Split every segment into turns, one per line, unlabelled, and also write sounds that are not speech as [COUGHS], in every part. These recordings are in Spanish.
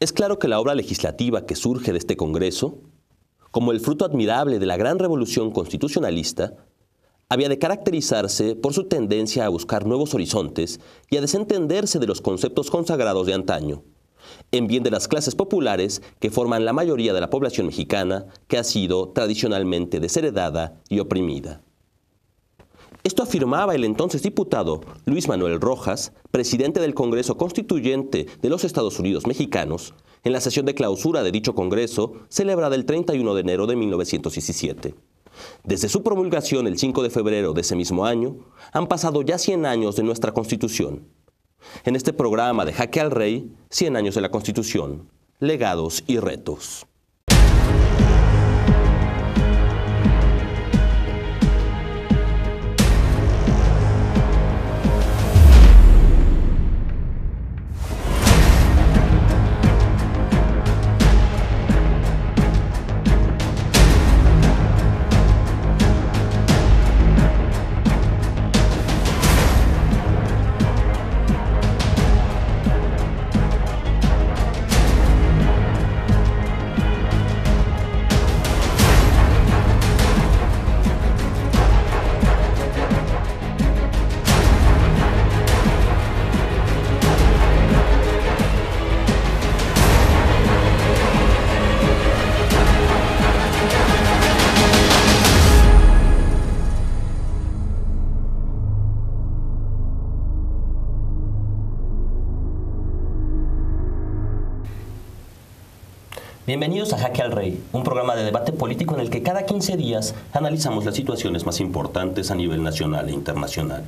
Es claro que la obra legislativa que surge de este Congreso, como el fruto admirable de la gran revolución constitucionalista, había de caracterizarse por su tendencia a buscar nuevos horizontes y a desentenderse de los conceptos consagrados de antaño, en bien de las clases populares que forman la mayoría de la población mexicana que ha sido tradicionalmente desheredada y oprimida. Esto afirmaba el entonces diputado Luis Manuel Rojas, presidente del Congreso Constituyente de los Estados Unidos Mexicanos, en la sesión de clausura de dicho Congreso celebrada el 31 de enero de 1917. Desde su promulgación el 5 de febrero de ese mismo año, han pasado ya 100 años de nuestra Constitución. En este programa de Jaque al Rey, 100 años de la Constitución, legados y retos. Bienvenidos a Jaque al Rey, un programa de debate político en el que cada 15 días analizamos las situaciones más importantes a nivel nacional e internacional.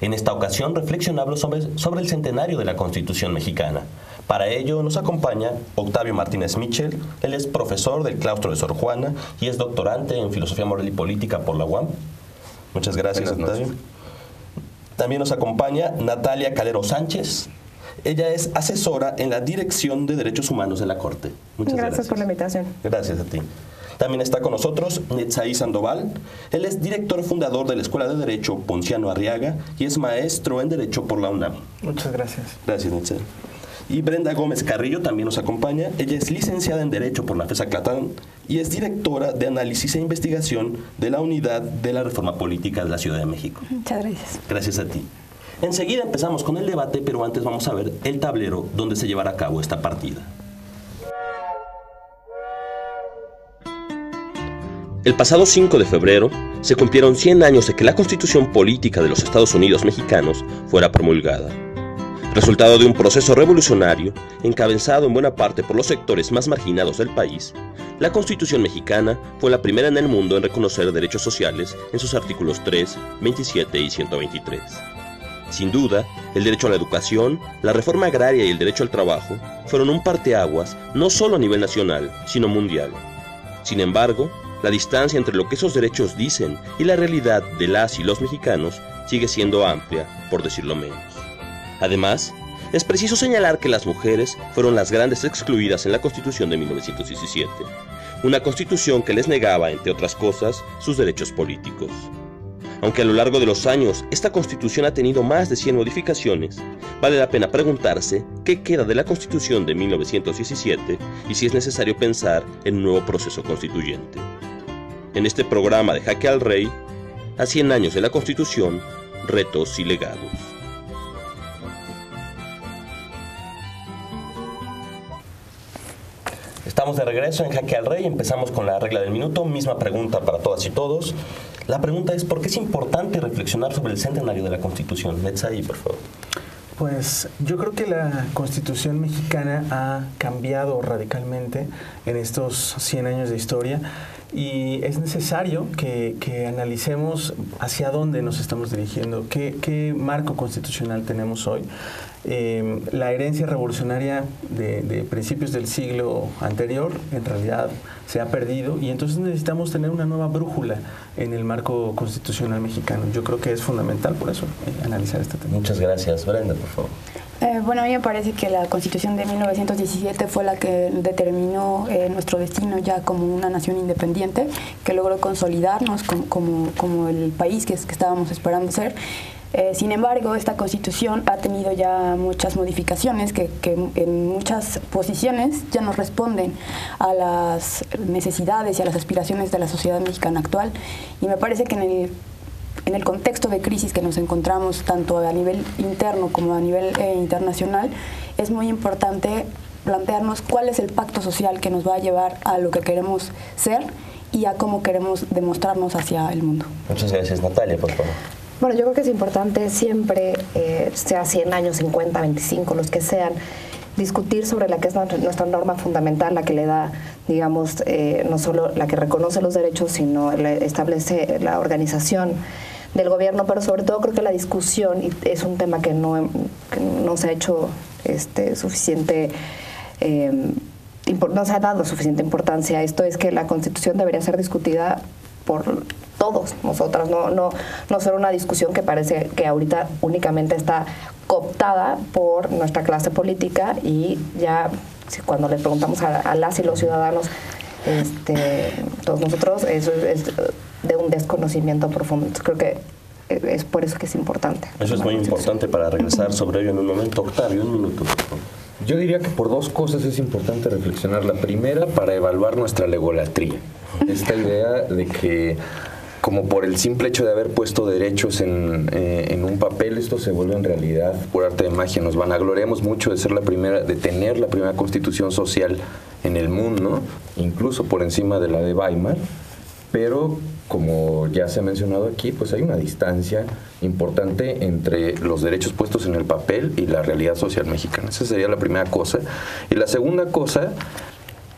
En esta ocasión reflexionamos sobre, sobre el centenario de la Constitución mexicana. Para ello nos acompaña Octavio Martínez Michel, él es profesor del claustro de Sor Juana y es doctorante en Filosofía Moral y Política por la UAM. Muchas gracias, Octavio. También nos acompaña Natalia Calero Sánchez, ella es asesora en la Dirección de Derechos Humanos de la Corte.
Muchas gracias. Gracias por la invitación.
Gracias a ti. También está con nosotros Netzaí Sandoval. Él es director fundador de la Escuela de Derecho Ponciano Arriaga y es maestro en Derecho por la UNAM.
Muchas gracias.
Gracias, Netzaí. Y Brenda Gómez Carrillo también nos acompaña. Ella es licenciada en Derecho por la FESA Clatán y es directora de Análisis e Investigación de la Unidad de la Reforma Política de la Ciudad de México.
Muchas gracias.
Gracias a ti. Enseguida empezamos con el debate, pero antes vamos a ver el tablero donde se llevará a cabo esta partida. El pasado 5 de febrero se cumplieron 100 años de que la constitución política de los Estados Unidos mexicanos fuera promulgada. Resultado de un proceso revolucionario, encabezado en buena parte por los sectores más marginados del país, la Constitución mexicana fue la primera en el mundo en reconocer derechos sociales en sus artículos 3, 27 y 123. Sin duda, el derecho a la educación, la reforma agraria y el derecho al trabajo fueron un parteaguas no solo a nivel nacional, sino mundial. Sin embargo, la distancia entre lo que esos derechos dicen y la realidad de las y los mexicanos sigue siendo amplia, por decirlo menos. Además, es preciso señalar que las mujeres fueron las grandes excluidas en la Constitución de 1917, una constitución que les negaba, entre otras cosas, sus derechos políticos. Aunque a lo largo de los años esta constitución ha tenido más de 100 modificaciones, vale la pena preguntarse qué queda de la constitución de 1917 y si es necesario pensar en un nuevo proceso constituyente. En este programa de Jaque al Rey, a 100 años de la constitución, retos y legados. Estamos de regreso en Jaque al Rey, empezamos con la regla del minuto, misma pregunta para todas y todos. La pregunta es, ¿por qué es importante reflexionar sobre el centenario de la Constitución? ahí, por favor.
Pues yo creo que la Constitución mexicana ha cambiado radicalmente en estos 100 años de historia y es necesario que, analicemos hacia dónde nos estamos dirigiendo, qué, qué marco constitucional tenemos hoy eh, la herencia revolucionaria de, principios del siglo anterior en realidad se ha perdido y entonces necesitamos tener una nueva brújula en el marco constitucional mexicano. Yo creo que es fundamental por eso eh, analizar este tema.
Muchas gracias. Brenda, por favor.
Eh, bueno, a mí me parece que la constitución de 1917 fue la que determinó nuestro destino ya como una nación independiente, que logró consolidarnos como, como, el país que, que estábamos esperando ser. Eh, sin embargo, esta constitución ha tenido ya muchas modificaciones que, en muchas posiciones ya no responden a las necesidades y a las aspiraciones de la sociedad mexicana actual. Y me parece que en el, en el contexto de crisis que nos encontramos, tanto a nivel interno como a nivel eh, internacional, es muy importante plantearnos cuál es el pacto social que nos va a llevar a lo que queremos ser y a cómo queremos demostrarnos hacia el mundo.
Muchas gracias, Natalia, por favor.
Bueno, yo creo que es importante siempre, eh, sea 100 años, 50, 25, los que sean, discutir sobre la que es nuestra norma fundamental, la que le da, digamos, eh, no solo la que reconoce los derechos, sino establece la organización del gobierno, pero sobre todo creo que la discusión, y es un tema que no, no se ha hecho este, suficiente... Eh, no se ha dado suficiente importancia a esto, es que la Constitución debería ser discutida por todos nosotras, no, no, no ser una discusión que parece que ahorita únicamente está cooptada por nuestra clase política y ya cuando le preguntamos a, las y los ciudadanos, este, todos nosotros, eso es de un desconocimiento profundo. Creo que es por eso que es importante.
Eso es muy importante para regresar sobre ello en un momento. Octavio, un minuto.
Yo diría que por dos cosas es importante reflexionar. La primera, para evaluar nuestra legolatría. Esta idea de que como por el simple hecho de haber puesto derechos eh, en, un papel, esto se vuelve en realidad por arte de magia. Nos vanagloriamos mucho de ser la primera, de tener la primera constitución social en el mundo, incluso por encima de la de Weimar, pero como ya se ha mencionado aquí, pues hay una distancia importante entre los derechos puestos en el papel y la realidad social mexicana. Esa sería la primera cosa. Y la segunda cosa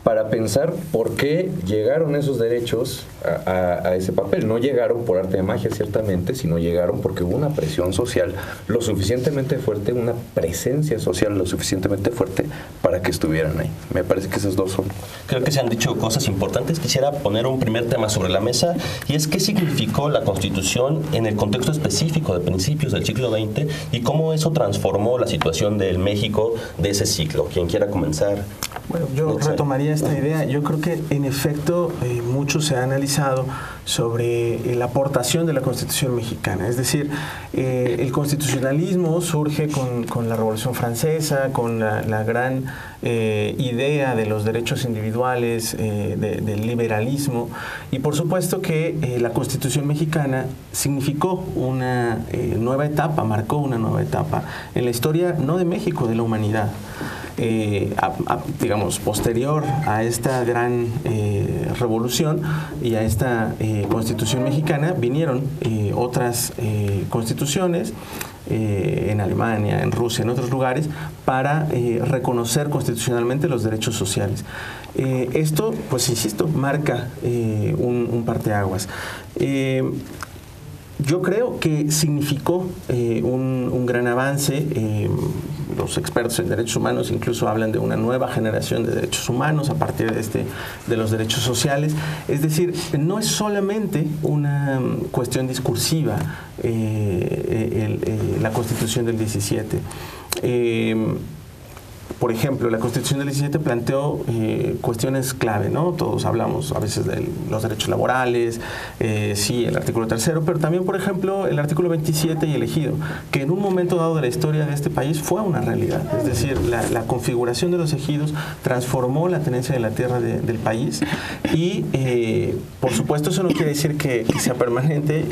para pensar por qué llegaron esos derechos a, ese papel. No llegaron por arte de magia, ciertamente, sino llegaron porque hubo una presión social lo suficientemente fuerte, una presencia social lo suficientemente fuerte para que estuvieran ahí. Me parece que esos dos son.
Creo que se han dicho cosas importantes. Quisiera poner un primer tema sobre la mesa y es qué significó la Constitución en el contexto específico de principios del siglo XX y cómo eso transformó la situación del México de ese ciclo. Quien quiera comenzar.
Bueno, yo retomaría esta idea. Yo creo que en efecto eh, mucho se ha analizado sobre eh, la aportación de la Constitución mexicana. Es decir, eh, el constitucionalismo surge con, la Revolución Francesa, con la, gran idea de los derechos individuales, del liberalismo, y por supuesto que la Constitución mexicana significó una nueva etapa, marcó una nueva etapa en la historia no de México, de la humanidad. Eh, digamos, posterior a esta gran eh, revolución y a esta eh, constitución mexicana, vinieron otras constituciones en Alemania, en Rusia, en otros lugares, para reconocer constitucionalmente los derechos sociales. esto, pues insisto, marca un, un parteaguas yo creo que significó un, un, gran avance los expertos en derechos humanos incluso hablan de una nueva generación de derechos humanos a partir de, este, de los derechos sociales. Es decir, no es solamente una cuestión discursiva eh, eh, la constitución del 17 por ejemplo, la Constitución del 17 planteó eh, cuestiones clave, ¿no? Todos hablamos a veces de los derechos laborales, eh, sí, el artículo tercero, pero también, por ejemplo, el artículo 27 y elegido, que en un momento dado de la historia de este país fue una realidad. Es decir, la, configuración de los ejidos transformó la tenencia de la tierra del país y, eh, por supuesto, eso no quiere decir que sea permanente.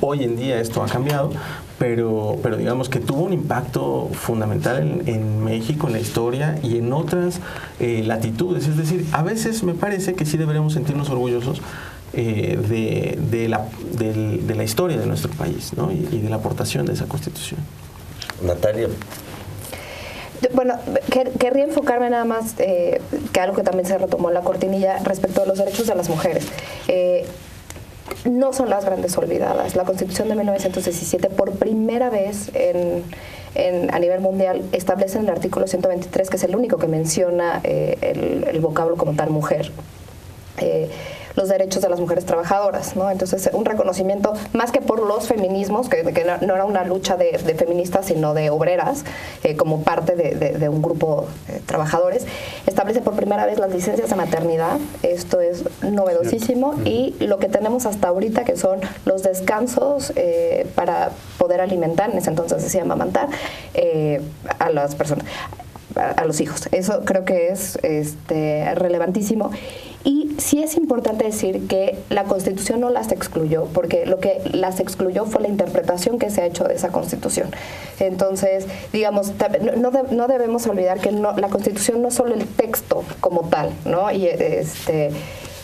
Hoy en día esto ha cambiado, pero, pero digamos que tuvo un impacto fundamental en, México, en la historia y en otras eh, latitudes. Es decir, a veces me parece que sí deberíamos sentirnos orgullosos eh, de, de, la, de, la, historia de nuestro país ¿no? y, de la aportación de esa constitución.
Natalia.
Bueno, querría enfocarme nada más, eh, que algo que también se retomó en la cortinilla respecto a los derechos de las mujeres no son las grandes olvidadas. La Constitución de 1917, por primera vez a nivel mundial, establece en el artículo 123, que es el único que menciona eh, el, vocablo como tal mujer. Eh, los derechos de las mujeres trabajadoras, ¿no? Entonces, un reconocimiento más que por los feminismos, que, no, era una lucha de, feministas, sino de obreras, eh, como parte de, un grupo de trabajadores, establece por primera vez las licencias de maternidad. Esto es novedosísimo y lo que tenemos hasta ahorita, que son los descansos eh, para poder alimentar, en ese entonces se llama amamantar, eh, a las personas a los hijos. Eso creo que es este, relevantísimo. Y sí es importante decir que la Constitución no las excluyó, porque lo que las excluyó fue la interpretación que se ha hecho de esa Constitución. Entonces, digamos, no, no debemos olvidar que no, la Constitución no es solo el texto como tal, ¿no? Y este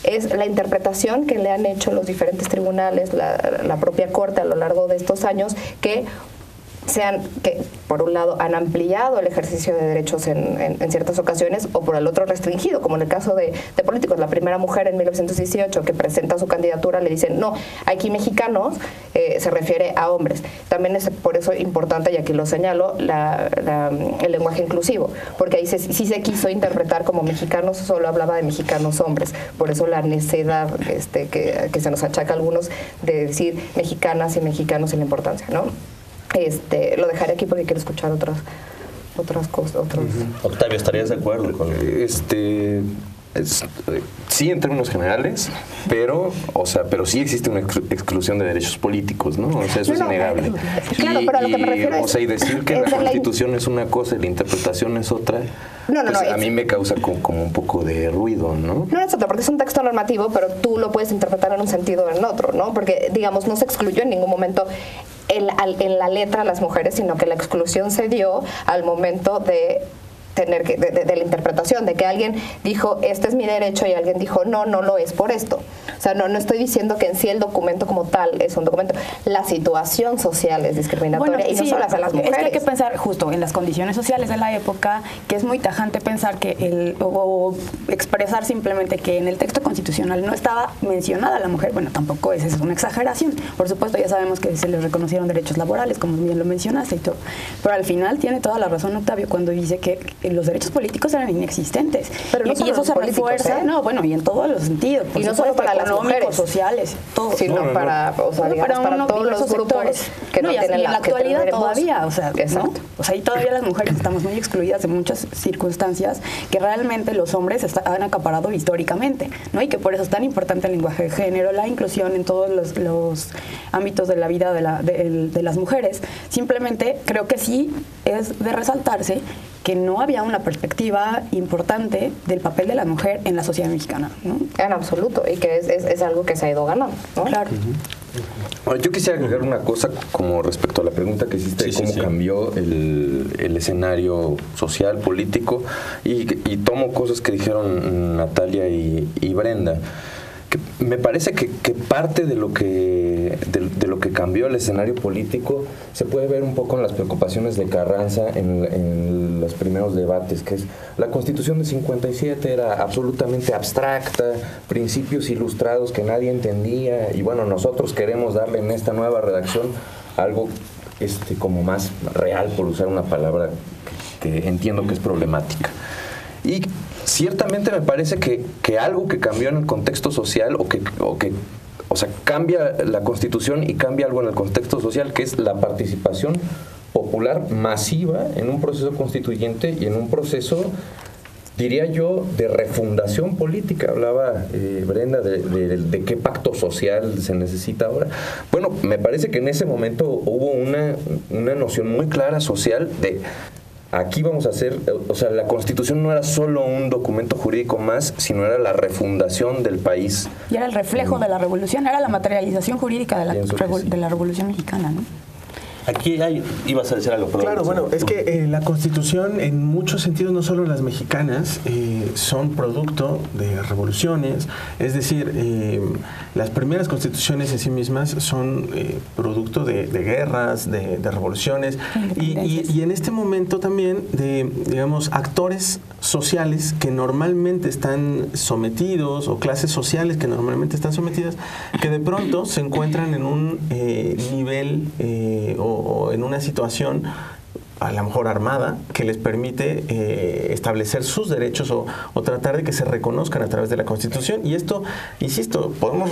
es la interpretación que le han hecho los diferentes tribunales, la, la propia Corte a lo largo de estos años, que sean que por un lado han ampliado el ejercicio de derechos en, ciertas ocasiones o por el otro restringido, como en el caso de, políticos. La primera mujer en 1918 que presenta su candidatura le dicen, no, aquí mexicanos eh, se refiere a hombres. También es por eso importante, y aquí lo señalo, el lenguaje inclusivo, porque ahí sí se quiso interpretar como mexicanos, solo hablaba de mexicanos hombres. Por eso la necedad este, que, que se nos achaca a algunos de decir mexicanas y mexicanos en la importancia, ¿no? Este, lo dejaré aquí porque quiero escuchar otras otras cosas. Otros...
Octavio, ¿estarías de acuerdo con
este sí en términos generales, pero o sea, pero sí existe una exclusión de derechos políticos, ¿no? O sea, eso es innegable.
Claro, pero a lo que me refiero
o sea, y decir que la Constitución es una cosa y la interpretación es otra, no, no, pues no, a mí me causa como, un poco de ruido, ¿no?
No es otra, porque es un texto normativo, pero tú lo puedes interpretar en un sentido o en otro, ¿no? Porque, digamos, no se excluyó en ningún momento en, en la letra a las mujeres, sino que la exclusión se dio al momento de tener que, de, la interpretación, de que alguien dijo, este es mi derecho y alguien dijo, no, no lo es por esto. O sea, no, no estoy diciendo que en sí el documento como tal es un documento. La situación social es discriminatoria y no solo hacia las mujeres. Es
que hay que pensar justo en las condiciones sociales de la época, que es muy tajante pensar que el, o, expresar simplemente que en el texto constitucional no estaba mencionada la mujer. Bueno, tampoco es, es una exageración. Por supuesto, ya sabemos que se les reconocieron derechos laborales, como bien lo mencionaste y todo. Pero al final tiene toda la razón Octavio cuando dice que los derechos políticos eran inexistentes.
Pero no y, eso se refuerza,
¿eh? no, bueno, y en todos los sentidos.
Y no solo para las mujeres,
sociales, todo.
Sino para, o sea, para, para todos los sectores que no,
y,
tienen
y en la, actualidad todavía, o sea, Exacto. o sea, y todavía las mujeres estamos muy excluidas de muchas circunstancias que realmente los hombres han acaparado históricamente, ¿no? Y que por eso es tan importante el lenguaje de género, la inclusión en todos los, los ámbitos de la vida de, la, de, de las mujeres. Simplemente creo que sí es de resaltarse que no había una perspectiva importante del papel de la mujer en la sociedad mexicana. ¿no?
En absoluto, y que es, es, algo que se ha ido ganando.
Claro.
yo quisiera agregar una cosa como respecto a la pregunta que hiciste de cómo cambió el, el, escenario social, político, y, y, tomo cosas que dijeron Natalia y, y Brenda me parece que, parte de lo que, de, lo que cambió el escenario político se puede ver un poco en las preocupaciones de Carranza en, los primeros debates, que es la constitución de 57 era absolutamente abstracta, principios ilustrados que nadie entendía, y bueno, nosotros queremos darle en esta nueva redacción algo este, como más real, por usar una palabra que, que entiendo que es problemática. Y ciertamente me parece que, algo que cambió en el contexto social o que, o que o sea, cambia la constitución y cambia algo en el contexto social, que es la participación popular masiva en un proceso constituyente y en un proceso, diría yo, de refundación política. Hablaba eh, Brenda de, de, qué pacto social se necesita ahora. Bueno, me parece que en ese momento hubo una, una noción muy clara social de aquí vamos a hacer, o sea, la constitución no era solo un documento jurídico más, sino era la refundación del país.
Y era el reflejo de la revolución, era la materialización jurídica de la, de la revolución mexicana, ¿no?
Aquí hay, ibas a decir algo.
claro, bueno, es que eh, la constitución en muchos sentidos, no solo las mexicanas, eh, son producto de revoluciones, es decir, eh, las primeras constituciones en sí mismas son producto de, guerras, de, revoluciones, y, y, en este momento también de, digamos, actores sociales que normalmente están sometidos, o clases sociales que normalmente están sometidas, que de pronto se encuentran en un nivel o o, en una situación a lo mejor armada, que les permite eh, establecer sus derechos o, tratar de que se reconozcan a través de la Constitución. Y esto, insisto, podemos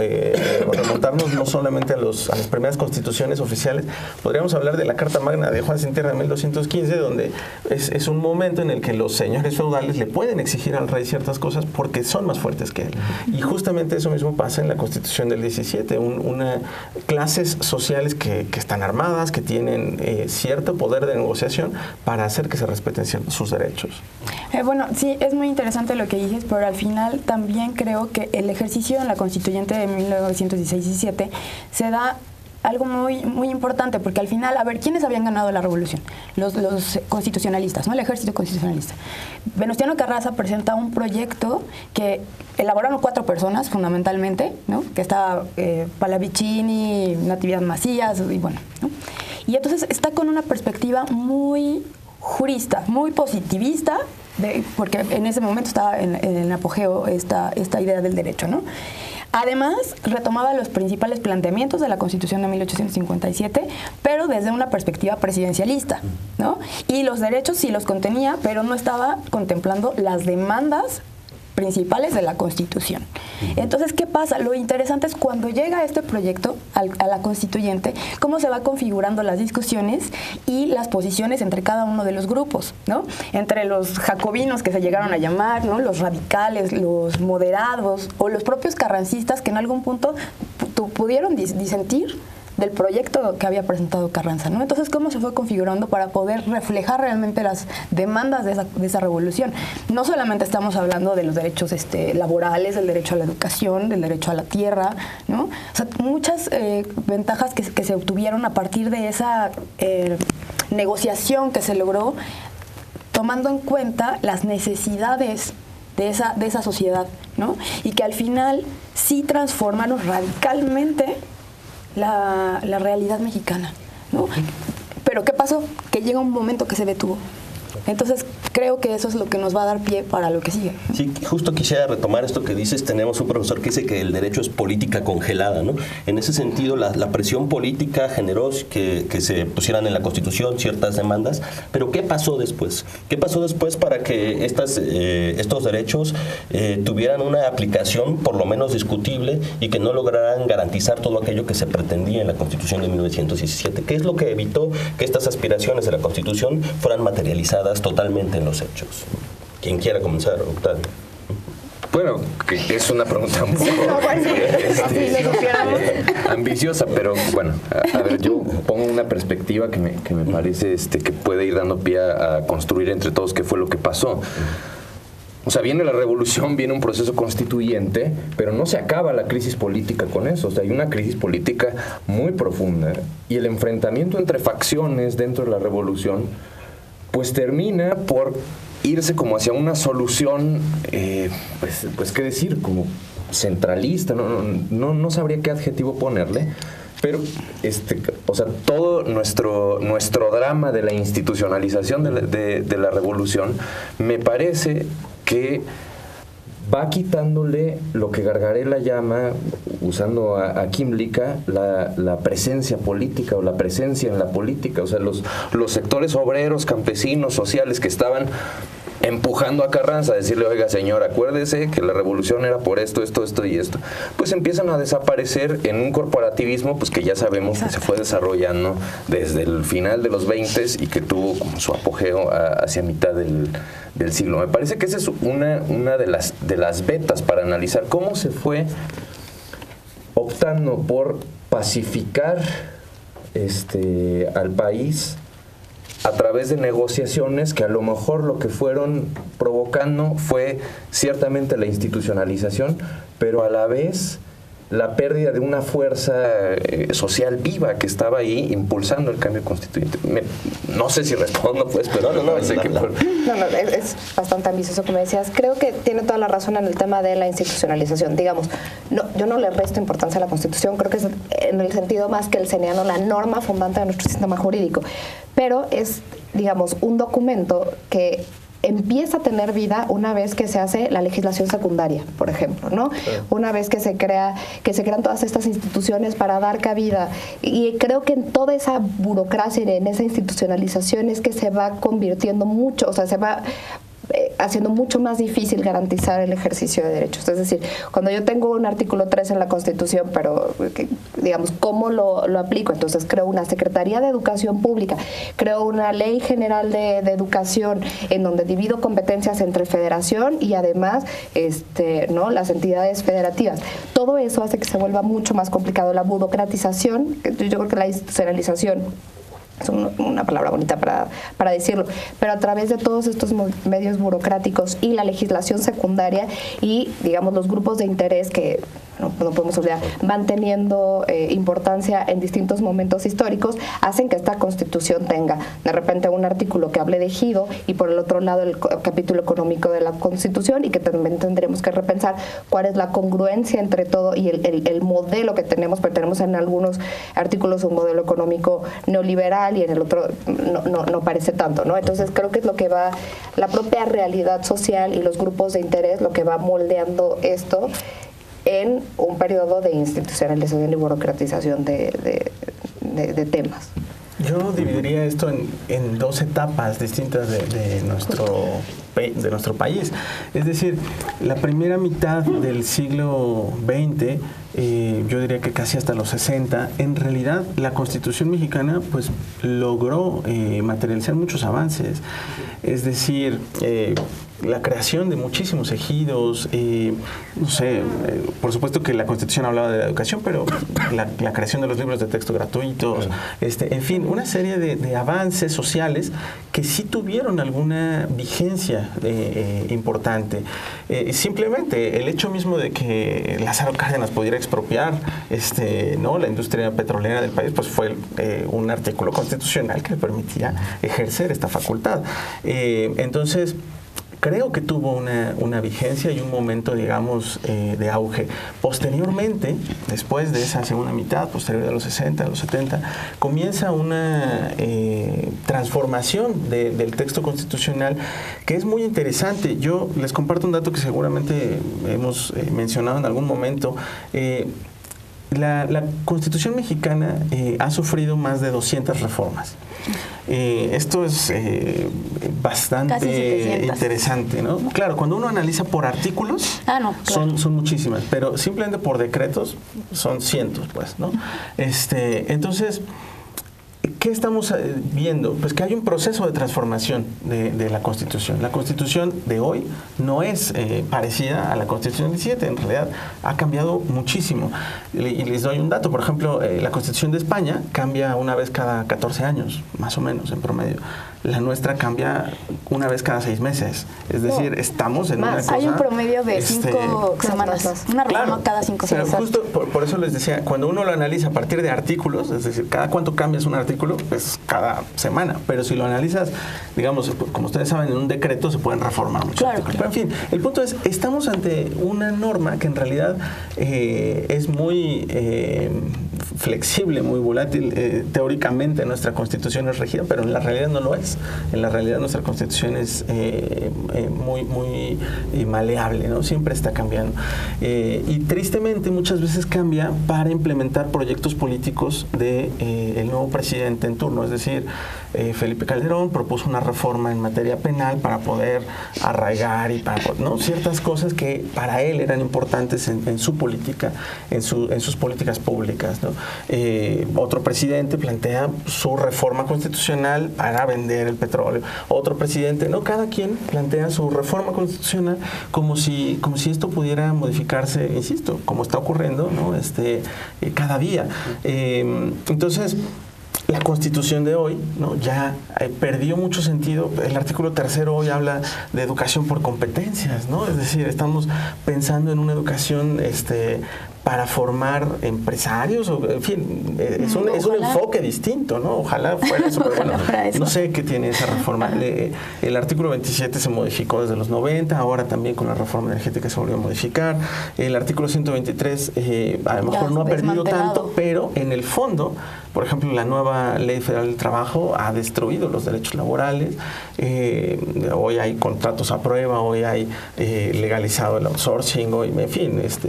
eh, remontarnos no solamente a, los, las primeras constituciones oficiales, podríamos hablar de la Carta Magna de Juan Sin de 1215, donde es, un momento en el que los señores feudales le pueden exigir al rey ciertas cosas porque son más fuertes que él. Y justamente eso mismo pasa en la Constitución del 17, una, clases sociales que, que están armadas, que tienen eh, cierto de negociación para hacer que se respeten sus derechos.
Eh, bueno, sí, es muy interesante lo que dices, pero al final también creo que el ejercicio en la constituyente de 1916-17 se da algo muy, muy importante, porque al final, a ver, ¿quiénes habían ganado la revolución? Los, los constitucionalistas, ¿no? El ejército constitucionalista. Venustiano Carranza presenta un proyecto que elaboraron cuatro personas, fundamentalmente, ¿no? Que está eh, Palavicini, Natividad Macías, y bueno, ¿no? Y entonces está con una perspectiva muy jurista, muy positivista, porque en ese momento estaba en, el apogeo esta, esta idea del derecho, ¿no? Además, retomaba los principales planteamientos de la Constitución de 1857, pero desde una perspectiva presidencialista, ¿no? Y los derechos sí los contenía, pero no estaba contemplando las demandas principales de la Constitución. Entonces, ¿qué pasa? Lo interesante es cuando llega este proyecto a la constituyente, cómo se va configurando las discusiones y las posiciones entre cada uno de los grupos, ¿no? Entre los jacobinos que se llegaron a llamar, ¿no? Los radicales, los moderados o los propios carrancistas que en algún punto pudieron disentir del proyecto que había presentado Carranza. ¿no? Entonces, ¿cómo se fue configurando para poder reflejar realmente las demandas de esa, de esa revolución? No solamente estamos hablando de los derechos este, laborales, del derecho a la educación, del derecho a la tierra, ¿no? O sea, muchas eh, ventajas que, se obtuvieron a partir de esa eh, negociación que se logró tomando en cuenta las necesidades de esa, de esa sociedad, ¿no? Y que al final sí transformaron radicalmente la, la realidad mexicana. ¿no? Pero ¿qué pasó? Que llega un momento que se detuvo. Entonces, creo que eso es lo que nos va a dar pie para lo que sigue.
Sí, justo quisiera retomar esto que dices. Tenemos un profesor que dice que el derecho es política congelada, ¿no? En ese sentido, la, presión política generó que, se pusieran en la Constitución ciertas demandas, pero ¿qué pasó después? ¿Qué pasó después para que estas, eh, estos derechos eh, tuvieran una aplicación por lo menos discutible y que no lograran garantizar todo aquello que se pretendía en la Constitución de 1917? ¿Qué es lo que evitó que estas aspiraciones de la Constitución fueran materializadas? totalmente en los hechos. Quien quiera comenzar, Octavio.
Bueno, es una pregunta un poco [LAUGHS] este, ambiciosa, pero bueno, a, ver, yo pongo una perspectiva que me, que me parece este, que puede ir dando pie a, construir entre todos qué fue lo que pasó. O sea, viene la revolución, viene un proceso constituyente, pero no se acaba la crisis política con eso. O sea, hay una crisis política muy profunda y el enfrentamiento entre facciones dentro de la revolución pues termina por irse como hacia una solución, eh, pues, pues, qué decir, como centralista, no, no, no, sabría qué adjetivo ponerle, pero este, o sea, todo nuestro, nuestro drama de la institucionalización de la revolución me parece que va quitándole lo que Gargarela llama, usando a, Lika, la, presencia política o la presencia en la política. O sea, los sectores obreros, campesinos, sociales que estaban empujando a Carranza a decirle, oiga señor, acuérdese que la revolución era por esto, esto, esto y esto, pues empiezan a desaparecer en un corporativismo pues que ya sabemos que se fue desarrollando desde el final de los 20 y que tuvo como su apogeo hacia mitad del, del siglo. Me parece que esa es una, una de, las, de las vetas para analizar cómo se fue optando por pacificar este, al país a través de negociaciones que a lo mejor lo que fueron provocando fue ciertamente la institucionalización, pero a la vez la pérdida de una fuerza eh, social viva que estaba ahí impulsando el cambio constituyente. no sé si respondo, pues, pero no, no, no, sé
no, no, es, bastante ambicioso, como decías. Creo que tiene toda la razón en el tema de la institucionalización. Digamos, no, yo no le resto importancia a la Constitución, creo que es en el sentido más que el seniano la norma fundante de nuestro sistema jurídico, pero es, digamos, un documento que empieza a tener vida una vez que se hace la legislación secundaria, por ejemplo, ¿no? Una vez que se crea, que se crean todas estas instituciones para dar cabida. Y creo que en toda esa burocracia y en esa institucionalización es que se va convirtiendo mucho, o sea, se va haciendo mucho más difícil garantizar el ejercicio de derechos. Es decir, cuando yo tengo un artículo 3 en la Constitución, pero digamos, ¿cómo lo, lo, aplico? Entonces creo una Secretaría de Educación Pública, creo una Ley General de, de, Educación en donde divido competencias entre federación y además este, ¿no? las entidades federativas. Todo eso hace que se vuelva mucho más complicado. La burocratización, yo creo que la institucionalización es una palabra bonita para, para, decirlo, pero a través de todos estos medios burocráticos y la legislación secundaria y, digamos, los grupos de interés que no, podemos olvidar, van teniendo eh, importancia en distintos momentos históricos, hacen que esta constitución tenga de repente un artículo que hable de ejido y por el otro lado el capítulo económico de la constitución y que también tendremos que repensar cuál es la congruencia entre todo y el, el, modelo que tenemos, porque tenemos en algunos artículos un modelo económico neoliberal y en el otro no, no, no parece tanto, ¿no? Entonces creo que es lo que va, la propia realidad social y los grupos de interés, lo que va moldeando esto en un periodo de institucionalización y burocratización de, temas.
Yo dividiría esto en, dos etapas distintas de, nuestro, de nuestro país. Es decir, la primera mitad del siglo XX, eh, yo diría que casi hasta los 60, en realidad la constitución mexicana pues logró eh, materializar muchos avances. Es decir, eh, la creación de muchísimos ejidos, eh, no sé, eh, por supuesto que la Constitución hablaba de la educación, pero la, creación de los libros de texto gratuitos, este, en fin, una serie de, avances sociales que sí tuvieron alguna vigencia eh, importante. simplemente el hecho mismo de que Lázaro Cárdenas pudiera expropiar este, ¿no? la industria petrolera del país, pues fue un artículo constitucional que le permitía ejercer esta facultad. entonces, creo que tuvo una, vigencia y un momento, digamos, eh, de auge. Posteriormente, después de esa segunda mitad, posterior a los 60, a los 70, comienza una eh, transformación del texto constitucional que es muy interesante. Yo les comparto un dato que seguramente hemos eh, mencionado en algún momento. La, la, Constitución mexicana ha sufrido más de 200 reformas. Eh, esto es eh, bastante interesante, ¿no? Claro, cuando uno analiza por artículos,
ah,
son, son muchísimas, pero simplemente por decretos son cientos, pues, ¿no? Este, entonces, ¿Qué estamos eh, viendo? Pues que hay un proceso de transformación de, la Constitución. La Constitución de hoy no es eh, parecida a la Constitución del 17, en realidad ha cambiado muchísimo. Y les doy un dato, por ejemplo, eh, la Constitución de España cambia una vez cada 14 años, más o menos en promedio la nuestra cambia una vez cada seis meses. Es decir, estamos en una cosa...
Hay un promedio de este, cinco semanas. Una reforma cada cinco semanas.
Justo por, eso les decía, cuando uno lo analiza a partir de artículos, es decir, cada cuánto cambias un artículo, pues cada semana. Pero si lo analizas, digamos, como ustedes saben, en un decreto se pueden reformar muchos artículos. Pero en fin, el punto es, estamos ante una norma que en realidad eh, es muy... Eh, flexible, muy volátil. Eh, teóricamente nuestra constitución es regida, pero en la realidad no lo es. En la realidad nuestra constitución es eh, eh, muy, muy maleable, ¿no? Siempre está cambiando. y tristemente muchas veces cambia para implementar proyectos políticos del de, el nuevo presidente en turno. Es decir, Felipe Calderón propuso una reforma en materia penal para poder arraigar y para ¿no? ciertas cosas que para él eran importantes en, su política, en, su, en sus políticas públicas. ¿no? Eh, otro presidente plantea su reforma constitucional para vender el petróleo. Otro presidente, no, cada quien plantea su reforma constitucional como si, como si esto pudiera modificarse, insisto, como está ocurriendo ¿no? este, eh, cada día. Eh, entonces, la constitución de hoy ¿no? ya perdió mucho sentido. El artículo tercero hoy habla de educación por competencias, ¿no? Es decir, estamos pensando en una educación este, para formar empresarios, o, en fin, eh, es un, es un enfoque distinto, ¿no? Ojalá fuera eso, pero bueno, no sé qué tiene esa reforma. el artículo 27 se modificó desde los 90, ahora también con la reforma energética se volvió a modificar. El artículo 123 eh, a lo mejor no ha perdido tanto, pero en el fondo Por ejemplo, la nueva ley federal del trabajo ha destruido los derechos laborales. Eh, hoy hay contratos a prueba, hoy hay eh, legalizado el outsourcing, hoy, en fin, este,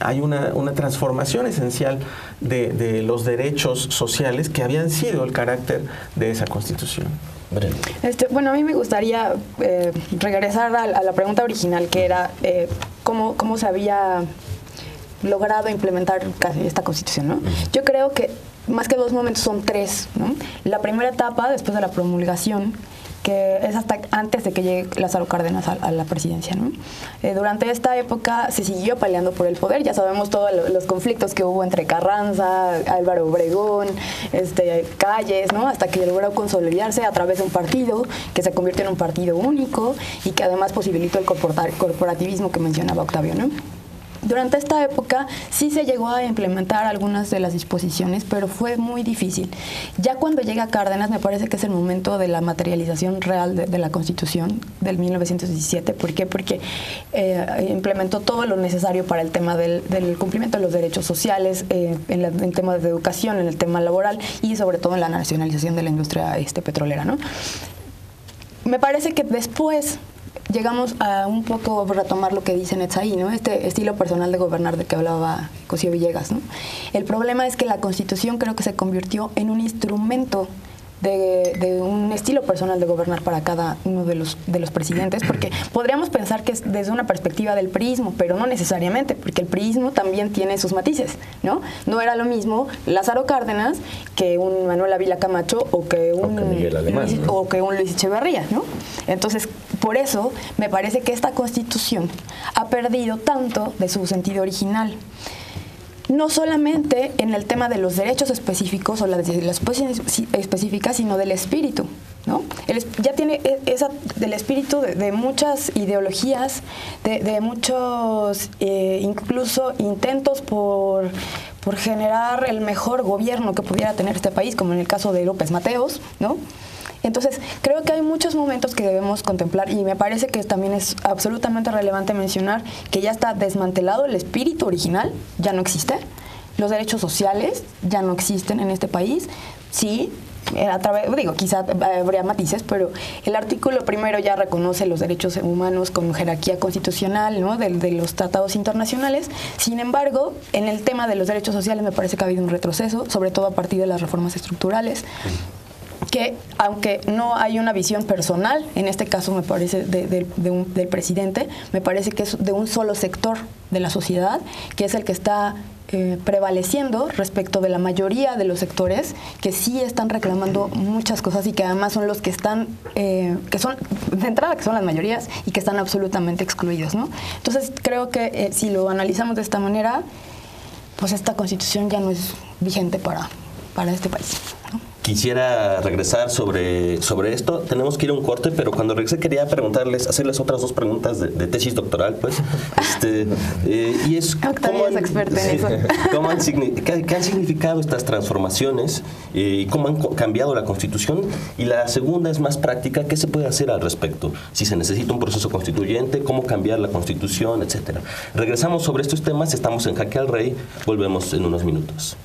hay una, transformación esencial de, los derechos sociales que habían sido el carácter de esa constitución.
Este, bueno, a mí me gustaría eh, regresar a, la pregunta original, que era cómo, cómo se había logrado implementar esta constitución. ¿no? Yo creo que más que dos momentos son tres. ¿no? La primera etapa, después de la promulgación, que es hasta antes de que llegue Lázaro Cárdenas a, la presidencia. ¿no? Eh, durante esta época se siguió peleando por el poder, ya sabemos todos los conflictos que hubo entre Carranza, Álvaro Obregón, este, Calles, ¿no? hasta que logró consolidarse a través de un partido que se convirtió en un partido único y que además posibilitó el corporativismo que mencionaba Octavio. ¿no? Durante esta época sí se llegó a implementar algunas de las disposiciones, pero fue muy difícil. Ya cuando llega Cárdenas, me parece que es el momento de la materialización real de, la Constitución del 1917. ¿Por qué? Porque eh, implementó todo lo necesario para el tema del, cumplimiento de los derechos sociales, eh, en, el tema de educación, en el tema laboral y sobre todo en la nacionalización de la industria este, petrolera. ¿no? Me parece que después llegamos a un poco retomar lo que dice Netzaí, ¿no? Este estilo personal de gobernar de que hablaba Cosío Villegas, ¿no? El problema es que la Constitución creo que se convirtió en un instrumento de, un estilo personal de gobernar para cada uno de los, de los presidentes, porque podríamos pensar que es desde una perspectiva del prismo, pero no necesariamente, porque el prismo también tiene sus matices, ¿no? No era lo mismo Lázaro Cárdenas que un Manuel Ávila Camacho o que un, Luis, o que un Luis Echeverría, ¿no? Entonces, por eso me parece que esta constitución ha perdido tanto de su sentido original no solamente en el tema de los derechos específicos o las, posiciones específicas, sino del espíritu. ¿no? ya tiene e, esa del espíritu de, muchas ideologías, de, muchos eh, incluso intentos por, por generar el mejor gobierno que pudiera tener este país, como en el caso de López Mateos, ¿no? Entonces, creo que hay muchos momentos que debemos contemplar y me parece que también es absolutamente relevante mencionar que ya está desmantelado el espíritu original, ya no existe. Los derechos sociales ya no existen en este país. Sí, eh, a través, digo, quizá habría matices, pero el artículo primero ya reconoce los derechos humanos con jerarquía constitucional ¿no? de, de, los tratados internacionales. Sin embargo, en el tema de los derechos sociales me parece que ha habido un retroceso, sobre todo a partir de las reformas estructurales que aunque no hay una visión personal, en este caso me parece del presidente, me parece que es de un solo sector de la sociedad, que es el que está eh, prevaleciendo respecto de la mayoría de los sectores que sí están reclamando muchas cosas y que además son los que están, eh, que son, de entrada que son las mayorías y que están absolutamente excluidos, ¿no? Entonces creo que eh, si lo analizamos de esta manera, pues esta constitución ya no es vigente para, para este país
quisiera regresar sobre, sobre esto. Tenemos que ir a un corte, pero cuando regrese quería preguntarles, hacerles otras dos preguntas de, tesis doctoral, pues. [LAUGHS] Este,
eh, y es [LAUGHS] ¿cómo han,
¿qué, han significado estas transformaciones eh, y cómo han cambiado la Constitución? Y la segunda es más práctica, ¿qué se puede hacer al respecto? Si se necesita un proceso constituyente, cómo cambiar la Constitución, etcétera. Regresamos sobre estos temas, estamos en Jaque al Rey, volvemos en unos minutos.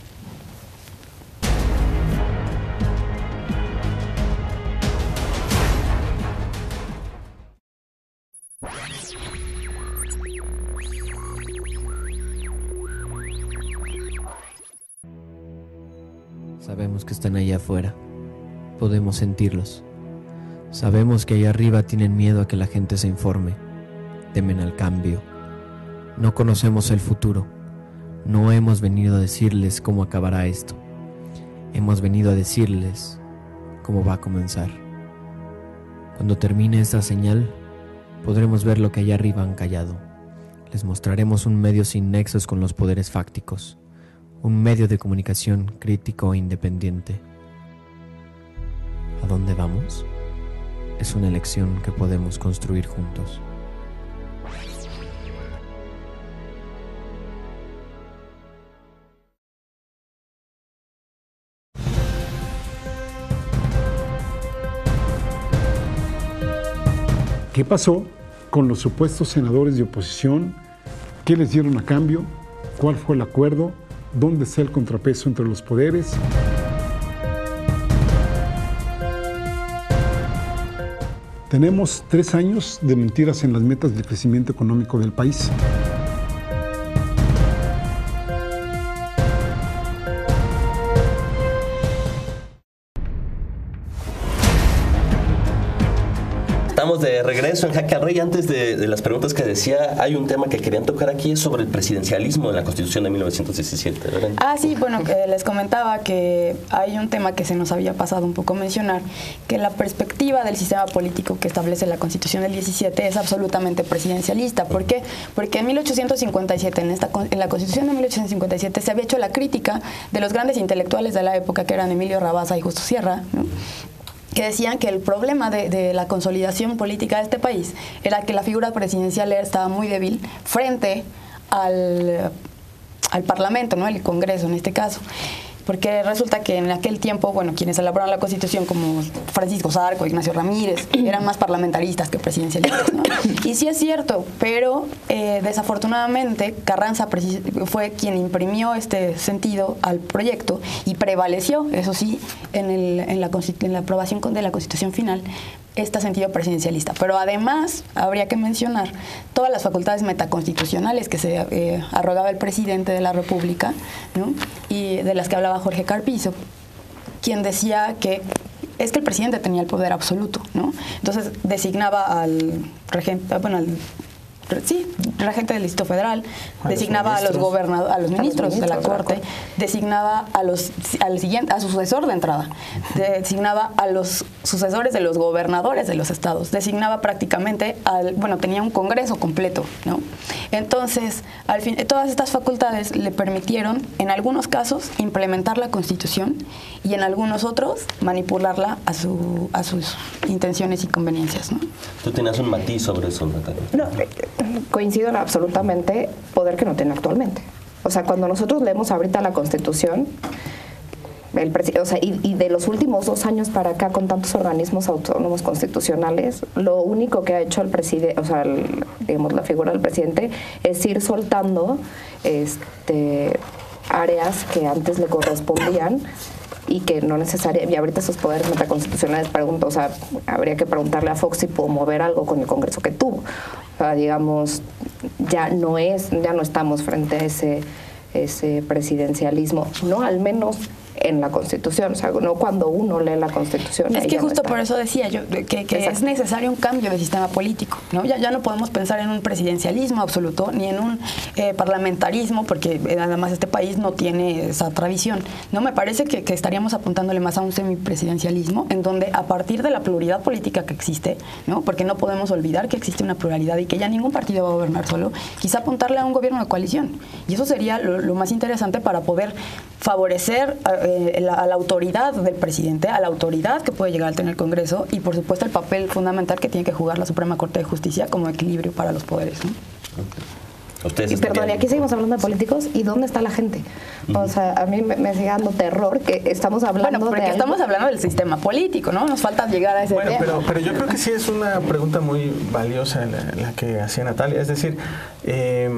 Podemos sentirlos. Sabemos que allá arriba tienen miedo a que la gente se informe. Temen al cambio. No conocemos el futuro. No hemos venido a decirles cómo acabará esto. Hemos venido a decirles cómo va a comenzar. Cuando termine esta señal, podremos ver lo que allá arriba han callado. Les mostraremos un medio sin nexos con los poderes fácticos un medio de comunicación crítico e independiente. ¿A dónde vamos? Es una elección que podemos construir juntos.
¿Qué pasó con los supuestos senadores de oposición? ¿Qué les dieron a cambio? ¿Cuál fue el acuerdo? dónde está el contrapeso entre los poderes. Tenemos tres años de mentiras en las metas de crecimiento económico del país.
Estamos de regreso en Jaque al Rey. Antes de, de, las preguntas que decía, hay un tema que querían tocar aquí, es sobre el presidencialismo de la Constitución de 1917. ¿verdad?
Ah, sí, bueno, que les comentaba que hay un tema que se nos había pasado un poco mencionar, que la perspectiva del sistema político que establece la Constitución del 17 es absolutamente presidencialista. ¿Por qué? Porque en 1857, en, esta, en la Constitución de 1857, se había hecho la crítica de los grandes intelectuales de la época, que eran Emilio Rabasa y Justo Sierra, ¿no? Que decían que el problema de, de, la consolidación política de este país era que la figura presidencial estaba muy débil frente al, al Parlamento, ¿no? el Congreso en este caso. Porque resulta que en aquel tiempo, bueno, quienes elaboraron la Constitución, como Francisco Zarco, Ignacio Ramírez, eran más parlamentaristas que presidencialistas. ¿no? [COUGHS] Y sí es cierto, pero eh, desafortunadamente Carranza fue quien imprimió este sentido al proyecto y prevaleció, eso sí, en, el, en, la, en la aprobación de la Constitución final, este sentido presidencialista. Pero además habría que mencionar todas las facultades metaconstitucionales que se eh, arrogaba el presidente de la República ¿no? y de las que hablaba Jorge Carpizo, quien decía que es que el presidente tenía el poder absoluto, ¿no? Entonces designaba al regente, bueno, al sí, regente del Distrito Federal, a designaba los a los gobernadores, a los ministros, a los ministros de la Corte, designaba a los al siguiente, a su sucesor de entrada, designaba a los sucesores de los gobernadores de los estados, designaba prácticamente al, bueno, tenía un congreso completo, ¿no? Entonces, al fin, todas estas facultades le permitieron, en algunos casos, implementar la Constitución y en algunos otros manipularla a su a sus intenciones y conveniencias, ¿no?
Tú tenías un matiz sobre eso, Natalia.
No, coincido en absolutamente poder que no tiene actualmente. O sea, cuando nosotros leemos ahorita la Constitución, el o sea, y, y, de los últimos dos años para acá, con tantos organismos autónomos constitucionales, lo único que ha hecho el presidente, o sea, el, digamos, la figura del presidente, es ir soltando este, áreas que antes le correspondían y que no necesariamente, y ahorita esos poderes metaconstitucionales, pregunto, o sea, habría que preguntarle a Fox si pudo mover algo con el Congreso que tuvo. O sea, digamos, ya no es, ya no estamos frente a ese, ese presidencialismo, no al menos en la Constitución, o sea, no cuando uno lee la Constitución.
Es que justo no por eso decía yo que, que es necesario un cambio de sistema político, ¿no? Ya, ya no podemos pensar en un presidencialismo absoluto ni en un eh, parlamentarismo, porque además este país no tiene esa tradición. No me parece que, que, estaríamos apuntándole más a un semipresidencialismo, en donde a partir de la pluralidad política que existe, ¿no? Porque no podemos olvidar que existe una pluralidad y que ya ningún partido va a gobernar solo, quizá apuntarle a un gobierno de coalición. Y eso sería lo, lo más interesante para poder favorecer eh, la, a la autoridad del presidente, a la autoridad que puede llegar a tener el Congreso y, por supuesto, el papel fundamental que tiene que jugar la Suprema Corte de Justicia como equilibrio para los poderes. ¿no?
Ustedes
y perdón, y aquí seguimos hablando de políticos y dónde está la gente. Uh -huh. O sea, a mí me, me, sigue dando terror que estamos hablando
bueno, porque
de
estamos
algo...
hablando del sistema político, ¿no? Nos falta llegar a ese
bueno,
tema.
Pero, pero yo creo que sí es una pregunta muy valiosa la, la que hacía Natalia. Es decir, eh,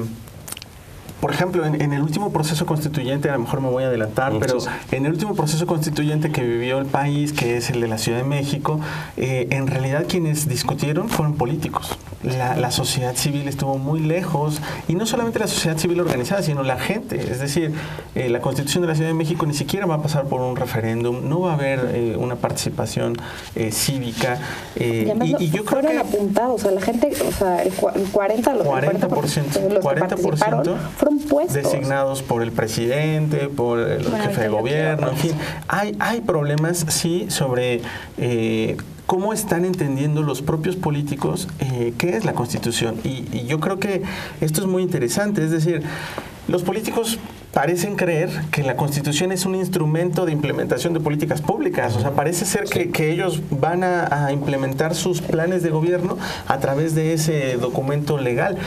por ejemplo, en, en, el último proceso constituyente, a lo mejor me voy a adelantar, pero en el último proceso constituyente que vivió el país, que es el de la Ciudad de México, eh, en realidad quienes discutieron fueron políticos. La, la, sociedad civil estuvo muy lejos, y no solamente la sociedad civil organizada, sino la gente. Es decir, eh, la Constitución de la Ciudad de México ni siquiera va a pasar por un referéndum, no va a haber eh, una participación cívica.
y, además, y, y yo creo que... apuntados, o sea, la gente, o sea, el 40, los
40%, 40%, los 40%
fueron puestos.
Designados por el presidente, por el bueno, jefe de gobierno, en fin. Hay, hay problemas, sí, sobre eh, cómo están entendiendo los propios políticos eh, qué es la Constitución. Y, y, yo creo que esto es muy interesante. Es decir, los políticos parecen creer que la Constitución es un instrumento de implementación de políticas públicas. O sea, parece ser que, que ellos van a, a implementar sus planes de gobierno a través de ese documento legal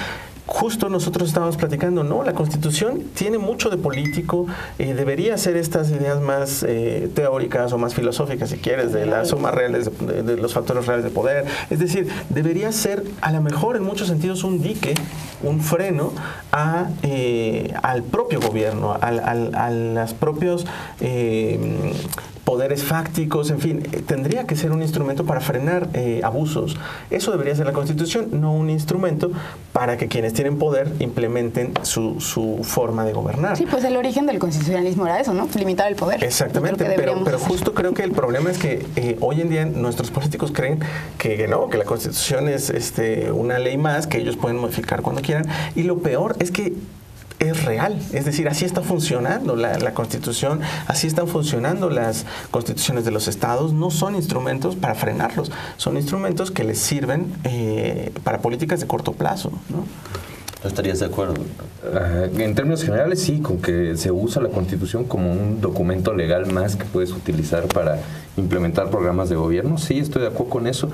justo nosotros estábamos platicando, no, la constitución tiene mucho de político, eh, debería ser estas ideas más eh, teóricas o más filosóficas, si quieres, de las sumas reales, de, los factores reales de poder. Es decir, debería ser a lo mejor en muchos sentidos un dique, un freno a, eh, al propio gobierno, al, al, a las propios poderes fácticos, en fin, eh, tendría que ser un instrumento para frenar eh, abusos. Eso debería ser la Constitución, no un instrumento para que quienes tienen poder implementen su, su forma de gobernar.
Sí, pues el origen del constitucionalismo era eso, ¿no? Limitar el poder.
Exactamente, pero, pero justo creo que el problema es que eh, hoy en día nuestros políticos creen que no, que la Constitución es este, una ley más que ellos pueden modificar cuando quieran. Y lo peor es que es real. Es decir, así está funcionando la, Constitución, así están funcionando las constituciones de los estados. No son instrumentos para frenarlos, son instrumentos que les sirven eh, para políticas de corto plazo. ¿no?
estarías de acuerdo?
Ah, en términos generales, sí, con que se usa la Constitución como un documento legal más que puedes utilizar para implementar programas de gobierno. Sí, estoy de acuerdo con eso.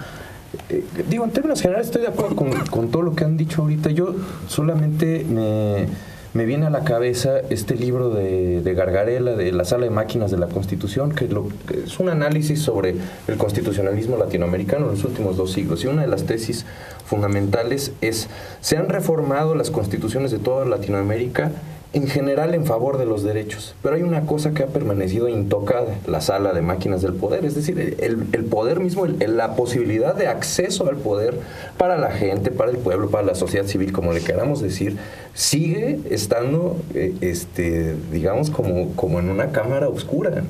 Eh, digo, en términos generales estoy de acuerdo con, con todo lo que han dicho ahorita. Yo solamente me me viene a la cabeza este libro de, de, Gargarela, de la sala de máquinas de la Constitución, que, lo, es un análisis sobre el constitucionalismo latinoamericano en los últimos dos siglos. Y una de las tesis fundamentales es, se han reformado las constituciones de toda Latinoamérica en general en favor de los derechos, pero hay una cosa que ha permanecido intocada, la sala de máquinas del poder, es decir, el, poder mismo, la posibilidad de acceso al poder para la gente, para el pueblo, para la sociedad civil, como le queramos decir, sigue estando, eh, este, digamos, como, como en una cámara oscura.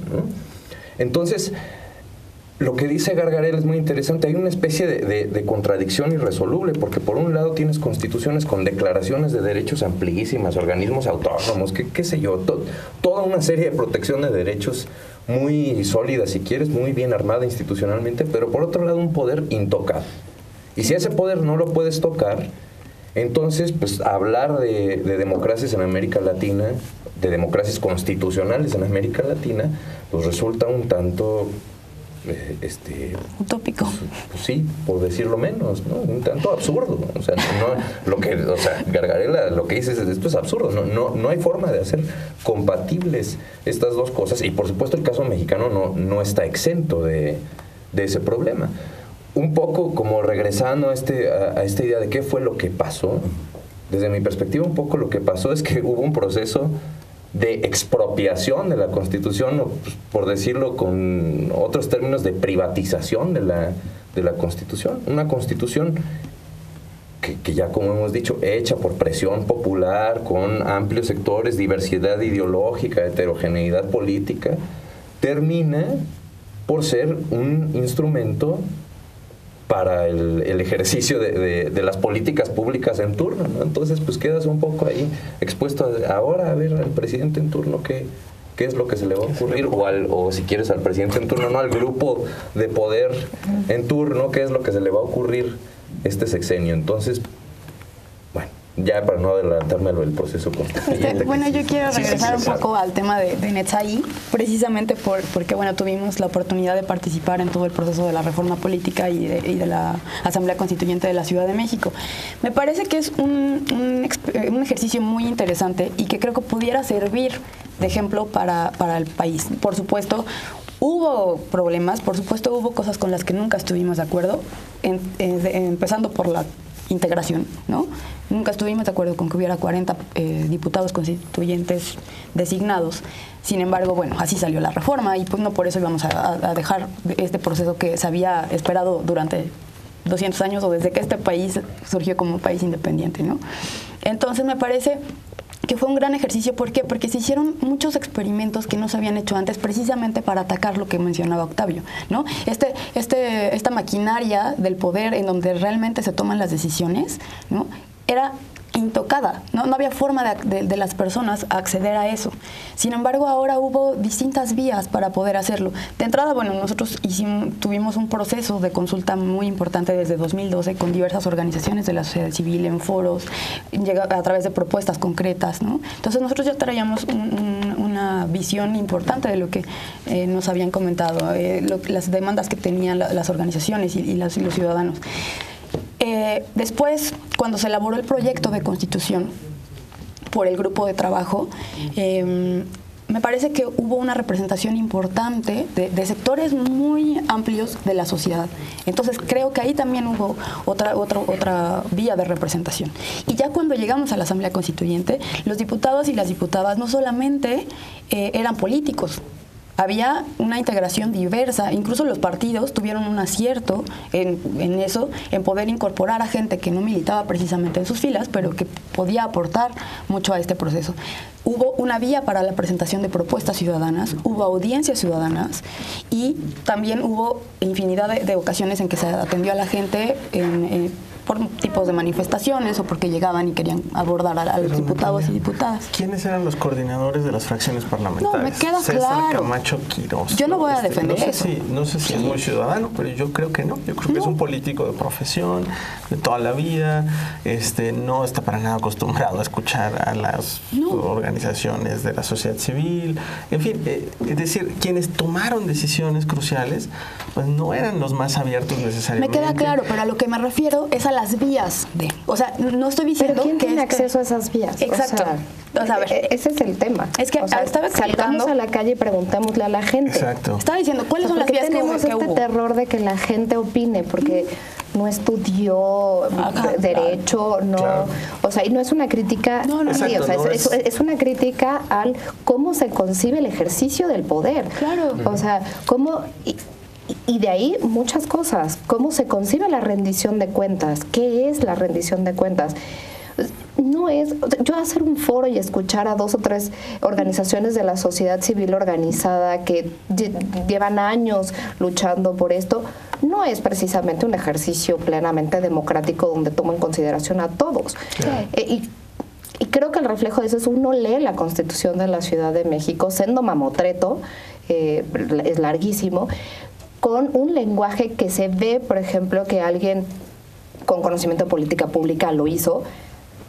Entonces, lo que dice Gargarel es muy interesante. Hay una especie de, contradicción irresoluble, porque por un lado tienes constituciones con declaraciones de derechos amplísimas, organismos autónomos, qué, sé yo, toda una serie de protección de derechos muy sólida, si quieres, muy bien armada institucionalmente, pero por otro lado un poder intocado. Y si ese poder no lo puedes tocar, entonces, pues hablar de democracias en América Latina, de democracias constitucionales en América Latina, pues resulta un tanto este
utópico.
pues, sí por decirlo menos ¿no? un tanto absurdo. O sea no, lo que o sea Gargarela lo que dice es esto es absurdo no, no no hay forma de hacer compatibles estas dos cosas y por supuesto el caso mexicano no no está exento de, de ese problema. Un poco como regresando a este a, a esta idea de qué fue lo que pasó desde mi perspectiva un poco lo que pasó es que hubo un proceso de expropiación de la Constitución, o, pues, por decirlo con otros términos, de privatización de la, de la Constitución. Una Constitución que, que, ya como hemos dicho, hecha por presión popular, con amplios sectores, diversidad ideológica, heterogeneidad política, termina por ser un instrumento para el, ejercicio de, las políticas públicas en turno. Entonces, pues quedas un poco ahí expuesto a, ahora a ver al presidente en turno qué, qué es lo que se le va a ocurrir, o, al, o si quieres al presidente en turno, no al grupo de poder en turno, qué es lo que se le va a ocurrir este sexenio. Entonces, ya para no adelantarme del proceso constituyente. [LAUGHS]
bueno, yo quiero regresar un poco al tema de, de Netzaí, precisamente por, porque bueno, tuvimos la oportunidad de participar en todo el proceso de la reforma política y de, y de la Asamblea Constituyente de la Ciudad de México. Me parece que es un, un, un, ejercicio muy interesante y que creo que pudiera servir de ejemplo para, para el país. Por supuesto, Hubo problemas, por supuesto hubo cosas con las que nunca estuvimos de acuerdo, en, en, empezando por la integración, ¿no? Nunca estuvimos de acuerdo con que hubiera 40 eh, diputados constituyentes designados. Sin embargo, bueno, así salió la reforma y pues no por eso íbamos a, dejar este proceso que se había esperado durante 200 años o desde que este país surgió como país independiente, ¿no? Entonces me parece que fue un gran ejercicio. ¿Por qué? Porque se hicieron muchos experimentos que no se habían hecho antes precisamente para atacar lo que mencionaba Octavio, ¿no? Este, este, esta maquinaria del poder en donde realmente se toman las decisiones, ¿no? Era intocada, ¿no? no había forma de, de, las personas acceder a eso. Sin embargo, ahora hubo distintas vías para poder hacerlo. De entrada, bueno, nosotros hicimos, tuvimos un proceso de consulta muy importante desde 2012 con diversas organizaciones de la sociedad civil en foros, a través de propuestas concretas. ¿no? Entonces nosotros ya traíamos un, un, una visión importante de lo que eh, nos habían comentado, eh, lo, las demandas que tenían la, las organizaciones y, las, y los ciudadanos. Eh, después, cuando se elaboró el proyecto de constitución por el grupo de trabajo, eh, me parece que hubo una representación importante de, de, sectores muy amplios de la sociedad. Entonces creo que ahí también hubo otra, otra, otra vía de representación. Y ya cuando llegamos a la Asamblea Constituyente, los diputados y las diputadas no solamente eh, eran políticos, había una integración diversa, incluso los partidos tuvieron un acierto en, eso, en poder incorporar a gente que no militaba precisamente en sus filas, pero que podía aportar mucho a este proceso. Hubo una vía para la presentación de propuestas ciudadanas, hubo audiencias ciudadanas y también hubo infinidad de, ocasiones en que se atendió a la gente en, en por tipos de manifestaciones o porque llegaban y querían abordar a, a los diputados y diputadas.
¿Quiénes eran los coordinadores de las fracciones parlamentarias?
No, me queda
César
claro.
Camacho Quirós.
Yo no voy a
Este,
defender
no sé
eso.
Si, no sé si es muy ciudadano, pero yo creo que no. Yo creo que es un político de profesión, de toda la vida. Este, no está para nada acostumbrado a escuchar a las organizaciones de la sociedad civil. En fin, eh, es decir, quienes tomaron decisiones cruciales, pues no eran los más abiertos
Me
necesariamente.
queda claro, pero a lo que me refiero es a las vías de. O sea, no estoy diciendo
Pero ¿quién
que
tiene
este-
acceso a esas vías? O
Exacto.
sea,
O sea, a ver,
e- ese es el tema.
Es que
O sea,
estaba
salgamos a la calle y preguntémosle a la gente.
Exacto.
Estaba diciendo, ¿cuáles son
¿Por
las vías que,
tenemos este
hubo?
terror de que la gente opine? Porque no estudió
Ajá,
derecho, no,
Claro.
o sea, y no es una crítica,
No, no, no.
sí, o sea,
Exacto, no
es,
es-
es una crítica al cómo se concibe el ejercicio del poder.
Claro.
O sea, cómo y, y de ahí muchas cosas, cómo se concibe la rendición de cuentas, qué es la rendición de cuentas. No es, yo hacer un foro y escuchar a dos o tres organizaciones de la sociedad civil organizada que lle- llevan años luchando por esto, no es precisamente un ejercicio plenamente democrático donde toma en consideración a todos. Eh, y, y creo que el reflejo de eso es uno lee la constitución de la Ciudad de México, siendo mamotreto, eh, es larguísimo, con un lenguaje que se ve, por ejemplo, que alguien con conocimiento de política pública lo hizo,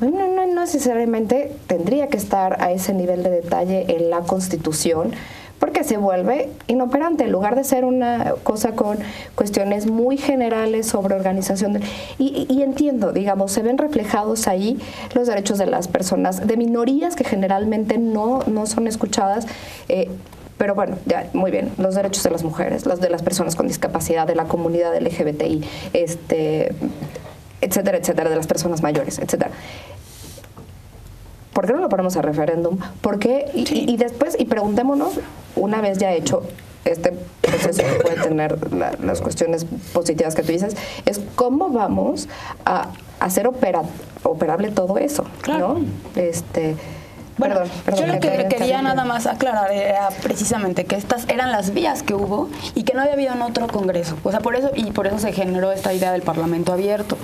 no, no, necesariamente tendría que estar a ese nivel de detalle en la Constitución, porque se vuelve inoperante, en lugar de ser una cosa con cuestiones muy generales sobre organización. de- y- y entiendo, digamos, se ven reflejados ahí los derechos de las personas, de minorías que generalmente no, no son escuchadas. eh, pero bueno, ya, muy bien, los derechos de las mujeres, los de las personas con discapacidad, de la comunidad LGBTI, este, etcétera, etcétera, de las personas mayores, etcétera. ¿Por qué no lo ponemos a referéndum? ¿Por qué? Y, y- y después, y preguntémonos, una vez ya hecho este proceso que puede tener la- las cuestiones positivas que tú dices, es cómo vamos a hacer opera, operable todo eso,
Claro.
¿no? Este,
Bueno,
perdón, perdón,
yo lo que
quería
nada más aclarar era precisamente que estas eran las vías que hubo y que no había habido en otro congreso. O sea, por eso y por eso se generó esta idea del Parlamento abierto.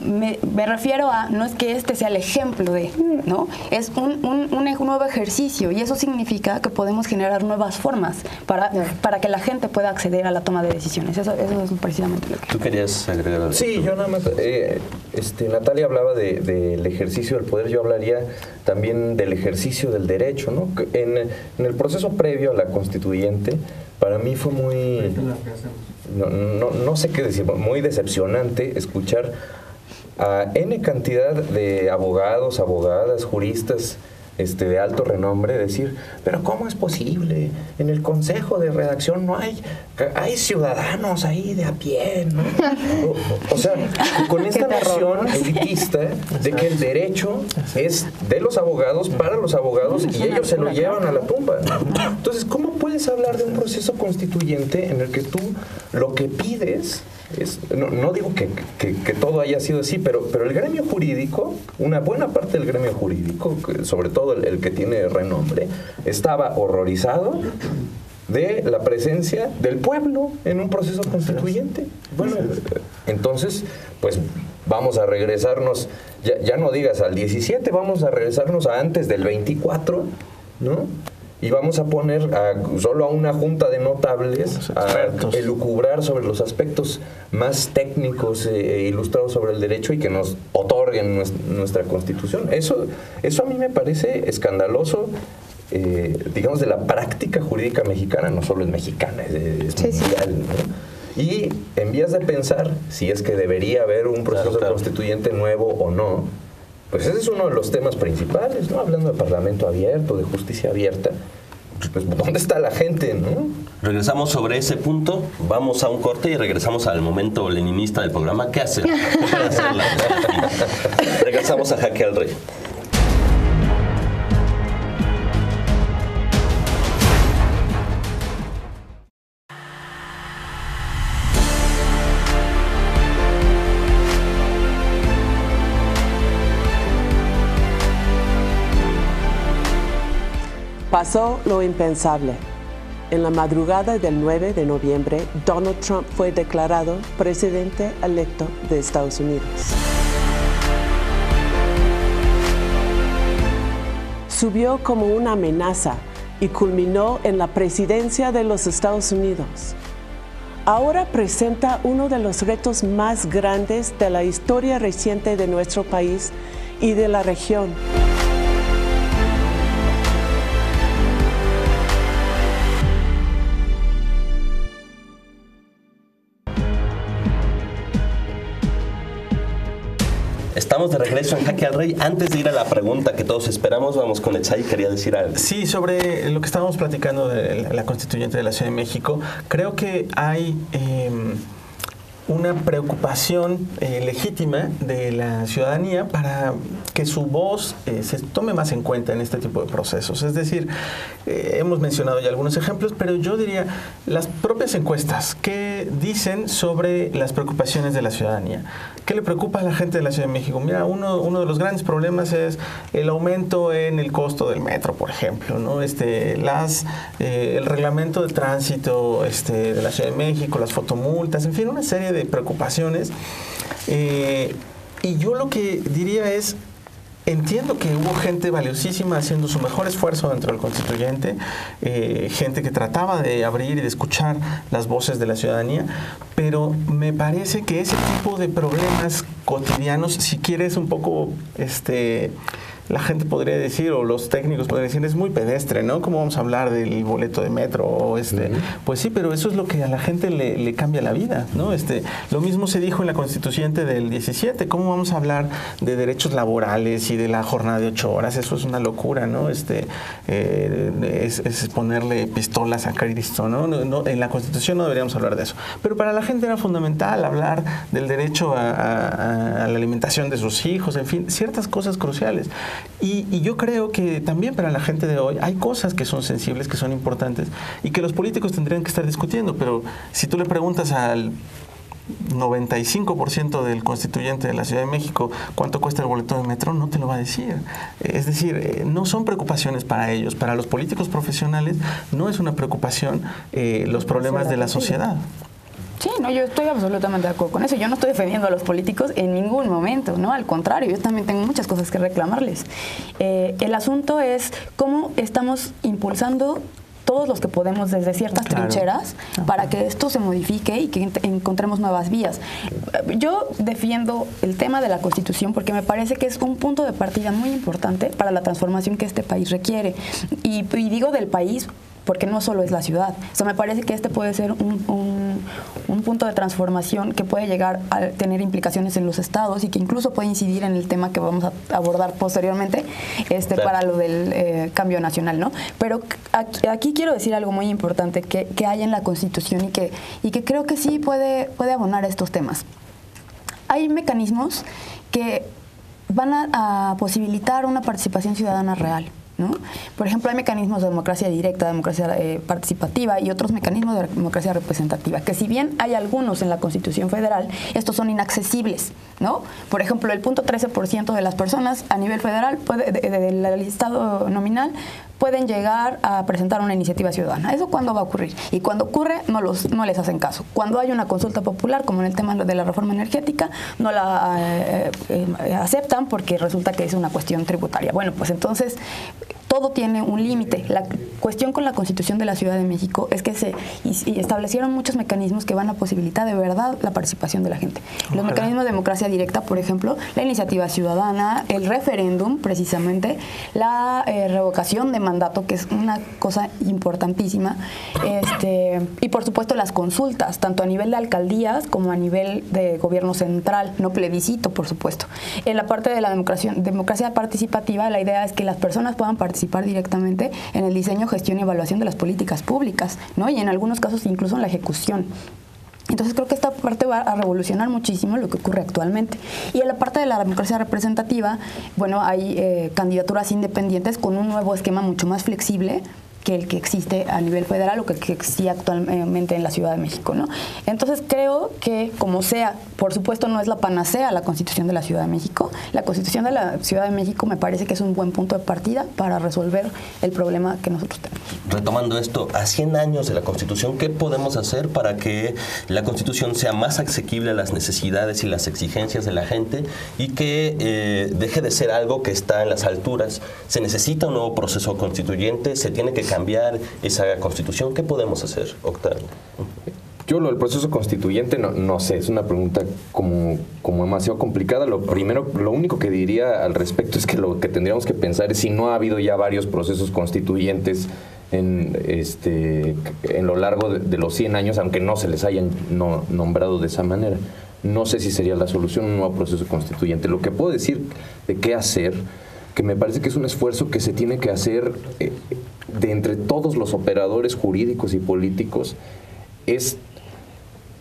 Me, me refiero a no es que este sea el ejemplo de, ¿no? Es un, un- nuevo ejercicio y eso significa que podemos generar nuevas formas para, para que la gente pueda acceder a la toma de decisiones. Eso, eso es precisamente lo que
¿Tú querías agregar algo?
Sí, yo nada más. eh, este, Natalia hablaba de- del ejercicio del poder, yo hablaría también del ejercicio del derecho, ¿no? En, en el proceso previo a la constituyente, para mí fue muy. No, no, no sé qué decir, muy decepcionante escuchar a N cantidad de abogados, abogadas, juristas este, de alto renombre decir, pero ¿cómo es posible? En el consejo de redacción no hay, hay ciudadanos ahí de a pie, ¿no? [LAUGHS] O, o sea, con esta noción elitista de que el derecho es de los abogados para los abogados y ellos se lo llevan a la tumba. Entonces, ¿cómo puedes hablar de un proceso constituyente en el que tú lo que pides es, no, no digo que, que- que todo haya sido así, pero, pero el gremio jurídico, una buena parte del gremio jurídico, sobre todo el, el que tiene renombre, estaba horrorizado de la presencia del pueblo en un proceso constituyente. Bueno, entonces, pues vamos a regresarnos, ya, ya no digas al 17, vamos a regresarnos a antes del 24, ¿no? Y vamos a poner a- solo a una junta de notables a elucubrar sobre los aspectos más técnicos e ilustrados sobre el derecho y que nos otorguen nues- nuestra constitución. Eso, eso a mí me parece escandaloso, eh, digamos, de la práctica jurídica mexicana, no solo es mexicana, es, es
Sí, sí.
mundial. ¿no? Y en vías de pensar si es que debería haber un proceso
Claro, claro.
constituyente nuevo o no, pues ese es uno de los temas principales, ¿no? Hablando de parlamento abierto, de justicia abierta. Pues, ¿dónde está la gente, no?
Regresamos sobre ese punto, vamos a un corte y regresamos al momento leninista del programa. ¿Qué hacer? ¿Qué [LAUGHS] gente? Regresamos a Jaque al Rey.
Pasó lo impensable. En la madrugada del 9 de noviembre, Donald Trump fue declarado presidente electo de Estados Unidos. Subió como una amenaza y culminó en la presidencia de los Estados Unidos. Ahora presenta uno de los retos más grandes de la historia reciente de nuestro país y de la región.
Estamos de regreso en Jaque al Rey. Antes de ir a la pregunta que todos esperamos, vamos con Echay. Quería decir algo.
Sí, sobre lo que estábamos platicando de la constituyente de la Ciudad de México, creo que hay... em, una preocupación eh, legítima de la ciudadanía para que su voz eh, se tome más en cuenta en este tipo de procesos. Es decir, eh, hemos mencionado ya algunos ejemplos, pero yo diría las propias encuestas que dicen sobre las preocupaciones de la ciudadanía. ¿Qué le preocupa a la gente de la Ciudad de México? Mira, uno, uno de los grandes problemas es el aumento en el costo del metro, por ejemplo, ¿no? Este, las, eh, el reglamento de tránsito este, de la Ciudad de México, las fotomultas, en fin, una serie de preocupaciones. Eh, y yo lo que diría es, Entiendo que hubo gente valiosísima haciendo su mejor esfuerzo dentro del constituyente, eh, gente que trataba de abrir y de escuchar las voces de la ciudadanía, pero me parece que ese tipo de problemas cotidianos, si quieres un poco, este, la gente podría decir, o los técnicos podrían decir, es muy pedestre, ¿no? ¿Cómo vamos a hablar del boleto de metro? O este, Pues sí, pero eso es lo que a la gente le, le cambia la vida, ¿no? Este, lo mismo se dijo en la constituyente del 17, ¿cómo vamos a hablar de derechos laborales y de la jornada de ocho horas? Eso es una locura, ¿no? Este, eh, es, es ponerle pistolas a Cristo, ¿no? No, no, En la constitución no deberíamos hablar de eso. Pero para la gente era fundamental hablar del derecho a, a- a la alimentación de sus hijos, en fin, ciertas cosas cruciales. Y, y yo creo que también para la gente de hoy hay cosas que son sensibles, que son importantes y que los políticos tendrían que estar discutiendo, pero si tú le preguntas al 95% del constituyente de la Ciudad de México cuánto cuesta el boleto de metro, no te lo va a decir. Es decir, eh, no son preocupaciones para ellos. Para los políticos profesionales no es una preocupación eh, los problemas de la sociedad.
Sí, no, yo estoy absolutamente de acuerdo con eso. Yo no estoy defendiendo a los políticos en ningún momento, ¿no? Al contrario, yo también tengo muchas cosas que reclamarles. Eh, el asunto es cómo estamos impulsando todos los que podemos desde ciertas
Claro.
trincheras para que esto se modifique y que encontremos nuevas vías. Yo defiendo el tema de la Constitución porque me parece que es un punto de partida muy importante para la transformación que este país requiere. Y, y digo del país porque no solo es la ciudad. O sea, me parece que este puede ser un, un- un punto de transformación que puede llegar a tener implicaciones en los estados y que incluso puede incidir en el tema que vamos a abordar posteriormente este,
Claro.
para lo del eh, cambio nacional, ¿no? Pero aquí, aquí quiero decir algo muy importante que, que hay en la Constitución y que, y que creo que sí puede, puede abonar a estos temas. Hay mecanismos que van a, a posibilitar una participación ciudadana real. ¿No? Por ejemplo, hay mecanismos de democracia directa, democracia eh, participativa y otros mecanismos de democracia representativa, que si bien hay algunos en la Constitución Federal, estos son inaccesibles. ¿no? Por ejemplo, el punto 13% de las personas a nivel federal, puede, de- de- del listado nominal, pueden llegar a presentar una iniciativa ciudadana. ¿Eso cuándo va a ocurrir? Y cuando ocurre, no, los, no les hacen caso. Cuando hay una consulta popular, como en el tema de la reforma energética, no la eh, eh, aceptan porque resulta que es una cuestión tributaria. Bueno, pues entonces todo tiene un límite. La cuestión con la Constitución de la Ciudad de México es que se y, establecieron muchos mecanismos que van a posibilitar de verdad la participación de la gente. Los
Ojalá.
mecanismos de democracia directa, por ejemplo, la iniciativa ciudadana, el referéndum, precisamente, la eh, revocación de mandato, que es una cosa importantísima, este, y por supuesto las consultas, tanto a nivel de alcaldías como a nivel de gobierno central, no plebiscito, por supuesto. En la parte de la democracia, democracia participativa, la idea es que las personas puedan participar directamente en el diseño, gestión y evaluación de las políticas públicas, ¿no? y en algunos casos incluso en la ejecución. Entonces creo que esta parte va a revolucionar muchísimo lo que ocurre actualmente. Y en la parte de la democracia representativa, bueno, hay eh, candidaturas independientes con un nuevo esquema mucho más flexible que el que existe a nivel federal o que, que existe actualmente en la Ciudad de México. ¿no? Entonces creo que como sea, por supuesto no es la panacea la Constitución de la Ciudad de México, la Constitución de la Ciudad de México me parece que es un buen punto de partida para resolver el problema que nosotros tenemos.
Retomando esto, a 100 años de la Constitución, ¿qué podemos hacer para que la Constitución sea más asequible a las necesidades y las exigencias de la gente y que eh, deje de ser algo que está en las alturas? ¿Se necesita un nuevo proceso constituyente? ¿Se tiene que cambiar esa Constitución? ¿Qué podemos hacer, Octavio?
Yo lo del proceso constituyente no, no sé, es una pregunta como, como demasiado complicada. Lo primero, lo único que diría al respecto es que lo que tendríamos que pensar es si no ha habido ya varios procesos constituyentes en, este, en lo largo de, los 100 años, aunque no se les hayan no, nombrado de esa manera. No sé si sería la solución un nuevo proceso constituyente. Lo que puedo decir de qué hacer, que me parece que es un esfuerzo que se tiene que hacer eh, de entre todos los operadores jurídicos y políticos, es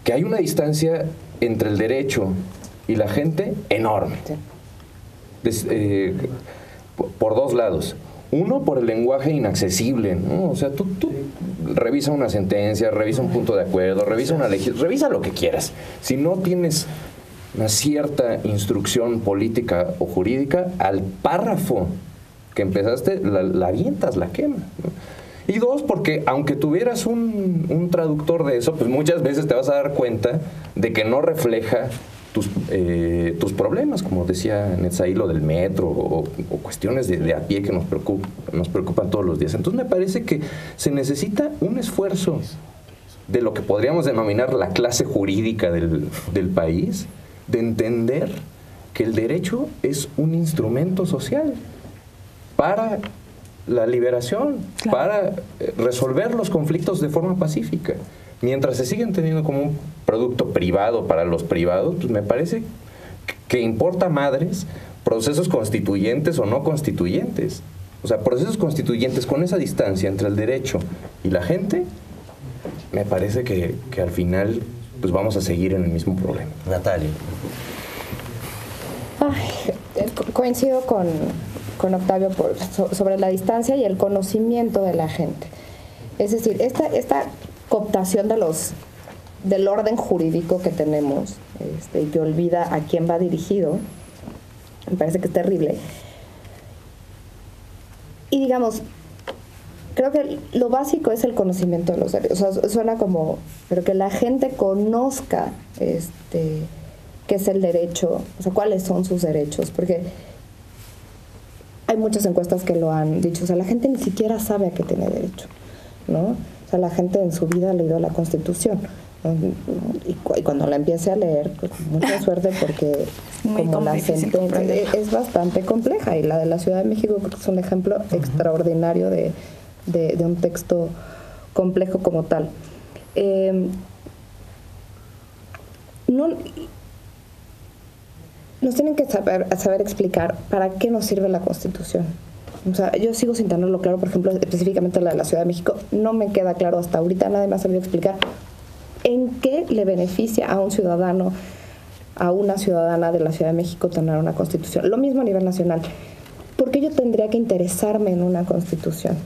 que hay una distancia entre el derecho y la gente enorme. Eh, por dos lados. Uno, por el lenguaje inaccesible. O sea, tú, revisa una sentencia, revisa un punto de acuerdo, revisa una ley, revisa lo que quieras. Si no tienes una cierta instrucción política o jurídica, al párrafo que empezaste, la, la avientas, la quemas. Y dos, porque aunque tuvieras un, traductor de eso, pues muchas veces te vas a dar cuenta de que no refleja tus, eh, tus problemas, como decía Netzaí, lo del metro o, cuestiones de, a pie que nos, nos preocupan todos los días. Entonces me parece que se necesita un esfuerzo de lo que podríamos denominar la clase jurídica del, del país, de entender que el derecho es un instrumento social para la liberación para eh, resolver los conflictos de forma pacífica. Mientras se siguen teniendo como un producto privado para los privados, pues me parece que importa madres procesos constituyentes o no constituyentes. O sea, procesos constituyentes con esa distancia entre el derecho y la gente, me parece que, que al final pues vamos a seguir en el mismo problema.
Natalia.
Eh, coincido con, con Octavio sobre la distancia y el conocimiento de la gente. Es decir, esta, esta cooptación de los, del orden jurídico que tenemos este, que olvida a quién va dirigido, me parece que es terrible. Y digamos, creo que lo básico es el conocimiento de los derechos. O sea, suena como, pero que la gente conozca este, qué es el derecho, o sea, cuáles son sus derechos, porque hay muchas encuestas que lo han dicho, o sea, la gente ni siquiera sabe a qué tiene derecho, ¿no? O sea, la gente en su vida ha leído la Constitución. Y, cuando la empiece a leer, pues mucha [LAUGHS] suerte porque como la sentencia es, bastante compleja y la de la Ciudad de México es un ejemplo extraordinario de, un texto complejo como tal. Eh, no, nos tienen que saber, saber explicar para qué nos sirve la Constitución. O sea, yo sigo sin tenerlo claro, por ejemplo, específicamente la de la Ciudad de México, no me queda claro hasta ahorita, nadie me ha sabido explicar en qué le beneficia a un ciudadano, a una ciudadana de la Ciudad de México tener una constitución. Lo mismo a nivel nacional. ¿Por qué yo tendría que interesarme en una constitución?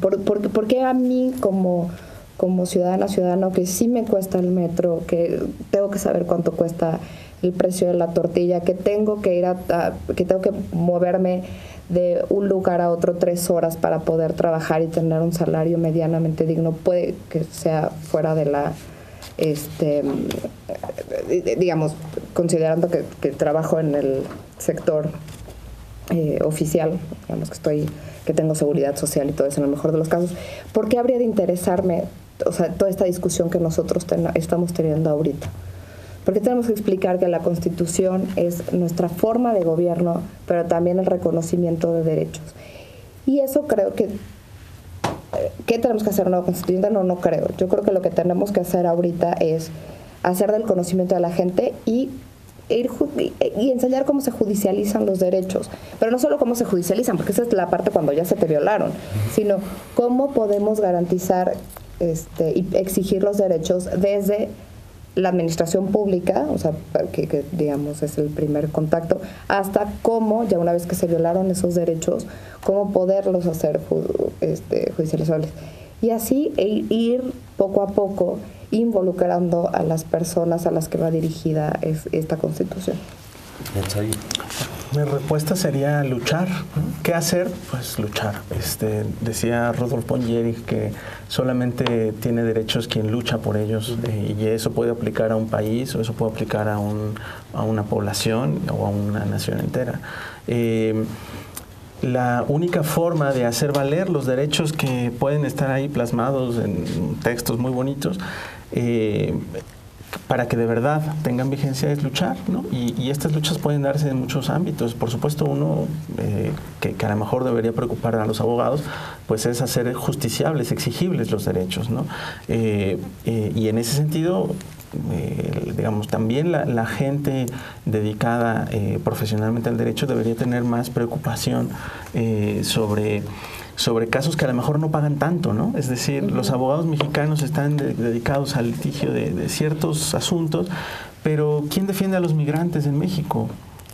¿Por, por, qué a mí como, como ciudadana, ciudadano, que sí me cuesta el metro, que tengo que saber cuánto cuesta el precio de la tortilla, que tengo que ir a, que tengo que moverme de un lugar a otro tres horas para poder trabajar y tener un salario medianamente digno, puede que sea fuera de la, este, digamos, considerando que, trabajo en el sector eh, oficial, digamos que estoy, que tengo seguridad social y todo eso en el mejor de los casos, ¿por qué habría de interesarme, o sea, toda esta discusión que nosotros estamos teniendo ahorita? Porque tenemos que explicar que la Constitución es nuestra forma de gobierno, pero también el reconocimiento de derechos. Y eso creo que... ¿Qué tenemos que hacer una constituyente? No, no creo. Yo creo que lo que tenemos que hacer ahorita es hacer del conocimiento de la gente y Ir, y enseñar cómo se judicializan los derechos. Pero no solo cómo se judicializan, porque esa es la parte cuando ya se te violaron, sino cómo podemos garantizar este, y exigir los derechos desde la administración pública, o sea, que, digamos es el primer contacto, hasta cómo, ya una vez que se violaron esos derechos, cómo poderlos hacer este, judicializables. Y así e ir poco a poco involucrando a las personas a las que va dirigida esta constitución.
Mi respuesta sería luchar. ¿Qué hacer? Pues luchar. Este, decía Rodolfo Pongieri que solamente tiene derechos quien lucha por ellos eh, y eso puede aplicar a un país o eso puede aplicar a, un, a una población o a una nación entera. Eh, la única forma de hacer valer los derechos que pueden estar ahí plasmados en textos muy bonitos eh, para que de verdad tengan vigencia es luchar, ¿no? Y, estas luchas pueden darse en muchos ámbitos. Por supuesto, uno eh, que, a lo mejor debería preocupar a los abogados, pues es hacer justiciables, exigibles los derechos, ¿no? Eh, eh, y en ese sentido, digamos, también la, la gente dedicada profesionalmente al derecho debería tener más preocupación sobre sobre casos que a lo mejor no pagan tanto, ¿no? Es decir, los abogados mexicanos están dedicados al litigio de, ciertos asuntos, pero ¿quién defiende a los migrantes en México?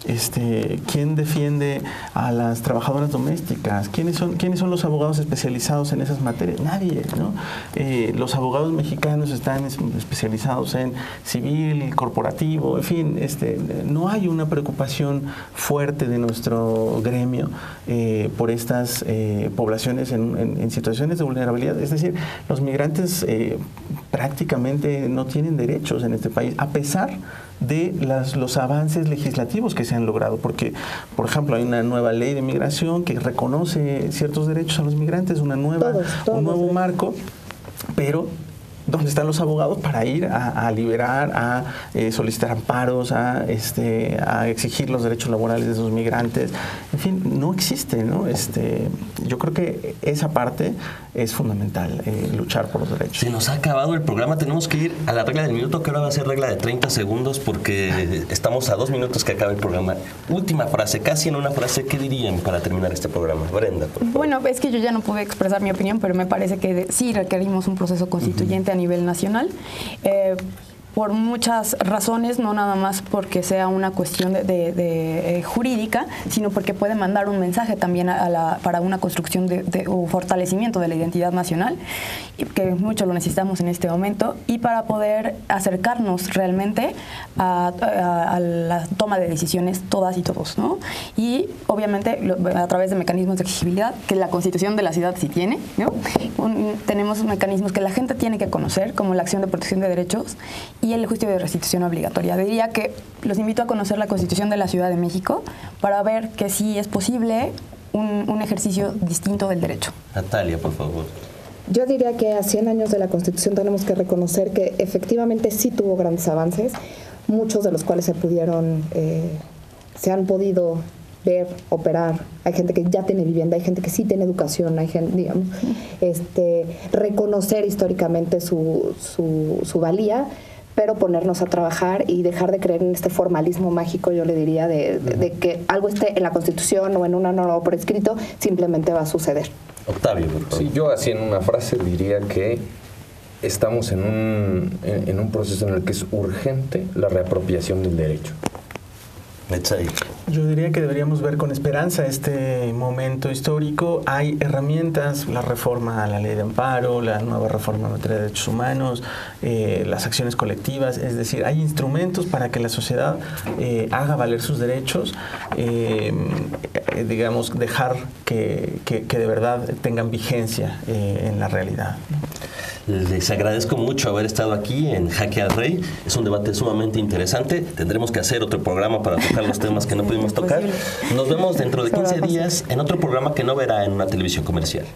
Este, ¿Quién defiende a las trabajadoras domésticas? ¿Quiénes son, ¿Quiénes son los abogados especializados en esas materias? Nadie, ¿no? Eh, los abogados mexicanos están especializados en civil, corporativo, en fin, este, no hay una preocupación fuerte de nuestro gremio eh, por estas eh, poblaciones en, en, situaciones de vulnerabilidad. Es decir, los migrantes prácticamente no tienen derechos en este país, a pesar de las, los avances legislativos que se han logrado, porque, por ejemplo, hay una nueva ley de migración que reconoce ciertos derechos a los migrantes, una nueva, un nuevo marco, pero ¿Dónde están los abogados para ir a, liberar, a eh, solicitar amparos, a, este, a exigir los derechos laborales de esos migrantes? En fin, no existe, ¿no? Este, yo creo que esa parte es fundamental, eh, luchar por los derechos.
Se nos ha acabado el programa, tenemos que ir a la regla del minuto, que ahora va a ser regla de 30 segundos, porque estamos a dos minutos que acabe el programa. Última frase, casi en una frase, ¿qué dirían para terminar este programa? Brenda.
Bueno, es que yo ya no pude expresar mi opinión, pero me parece que sí requerimos un proceso constituyente nivel nacional. Eh, por muchas razones, no nada más porque sea una cuestión de, eh, jurídica, sino porque puede mandar un mensaje también a la, para una construcción de, o fortalecimiento de la identidad nacional, que mucho lo necesitamos en este momento, y para poder acercarnos realmente a, la toma de decisiones todas y todos. ¿no? Y obviamente a través de mecanismos de exigibilidad, que la constitución de la ciudad sí tiene, ¿no? tenemos mecanismos que la gente tiene que conocer, como la acción de protección de derechos el juicio de restitución obligatoria. Diría que los invito a conocer la Constitución de la Ciudad de México para ver que sí es posible un, ejercicio distinto del derecho.
Natalia, por favor.
Yo diría que a 100 años de la Constitución tenemos que reconocer que efectivamente sí tuvo grandes avances, muchos de los cuales se pudieron, eh, se han podido ver, operar. Hay gente que ya tiene vivienda, hay gente que sí tiene educación, hay gente, digamos, este, reconocer históricamente su, su, su valía pero ponernos a trabajar y dejar de creer en este formalismo mágico, yo le diría, de, que algo esté en la Constitución o en una norma por escrito, simplemente va a suceder.
Octavio,
Sí, yo así en una frase diría que estamos en un, en un proceso en el que es urgente la reapropiación del derecho.
Yo diría que deberíamos ver con esperanza este momento histórico. Hay herramientas, la reforma a la ley de amparo, la nueva reforma en materia de derechos humanos, eh, las acciones colectivas, es decir, hay instrumentos para que la sociedad eh, haga valer sus derechos, eh, digamos, dejar que, que, de verdad tengan vigencia en la realidad.
Les agradezco mucho haber estado aquí en Jaque al Rey. Es un debate sumamente interesante. Tendremos que hacer otro programa para tocar los temas que no pudimos tocar. Nos vemos dentro de 15 días en otro programa que no verá en una televisión comercial.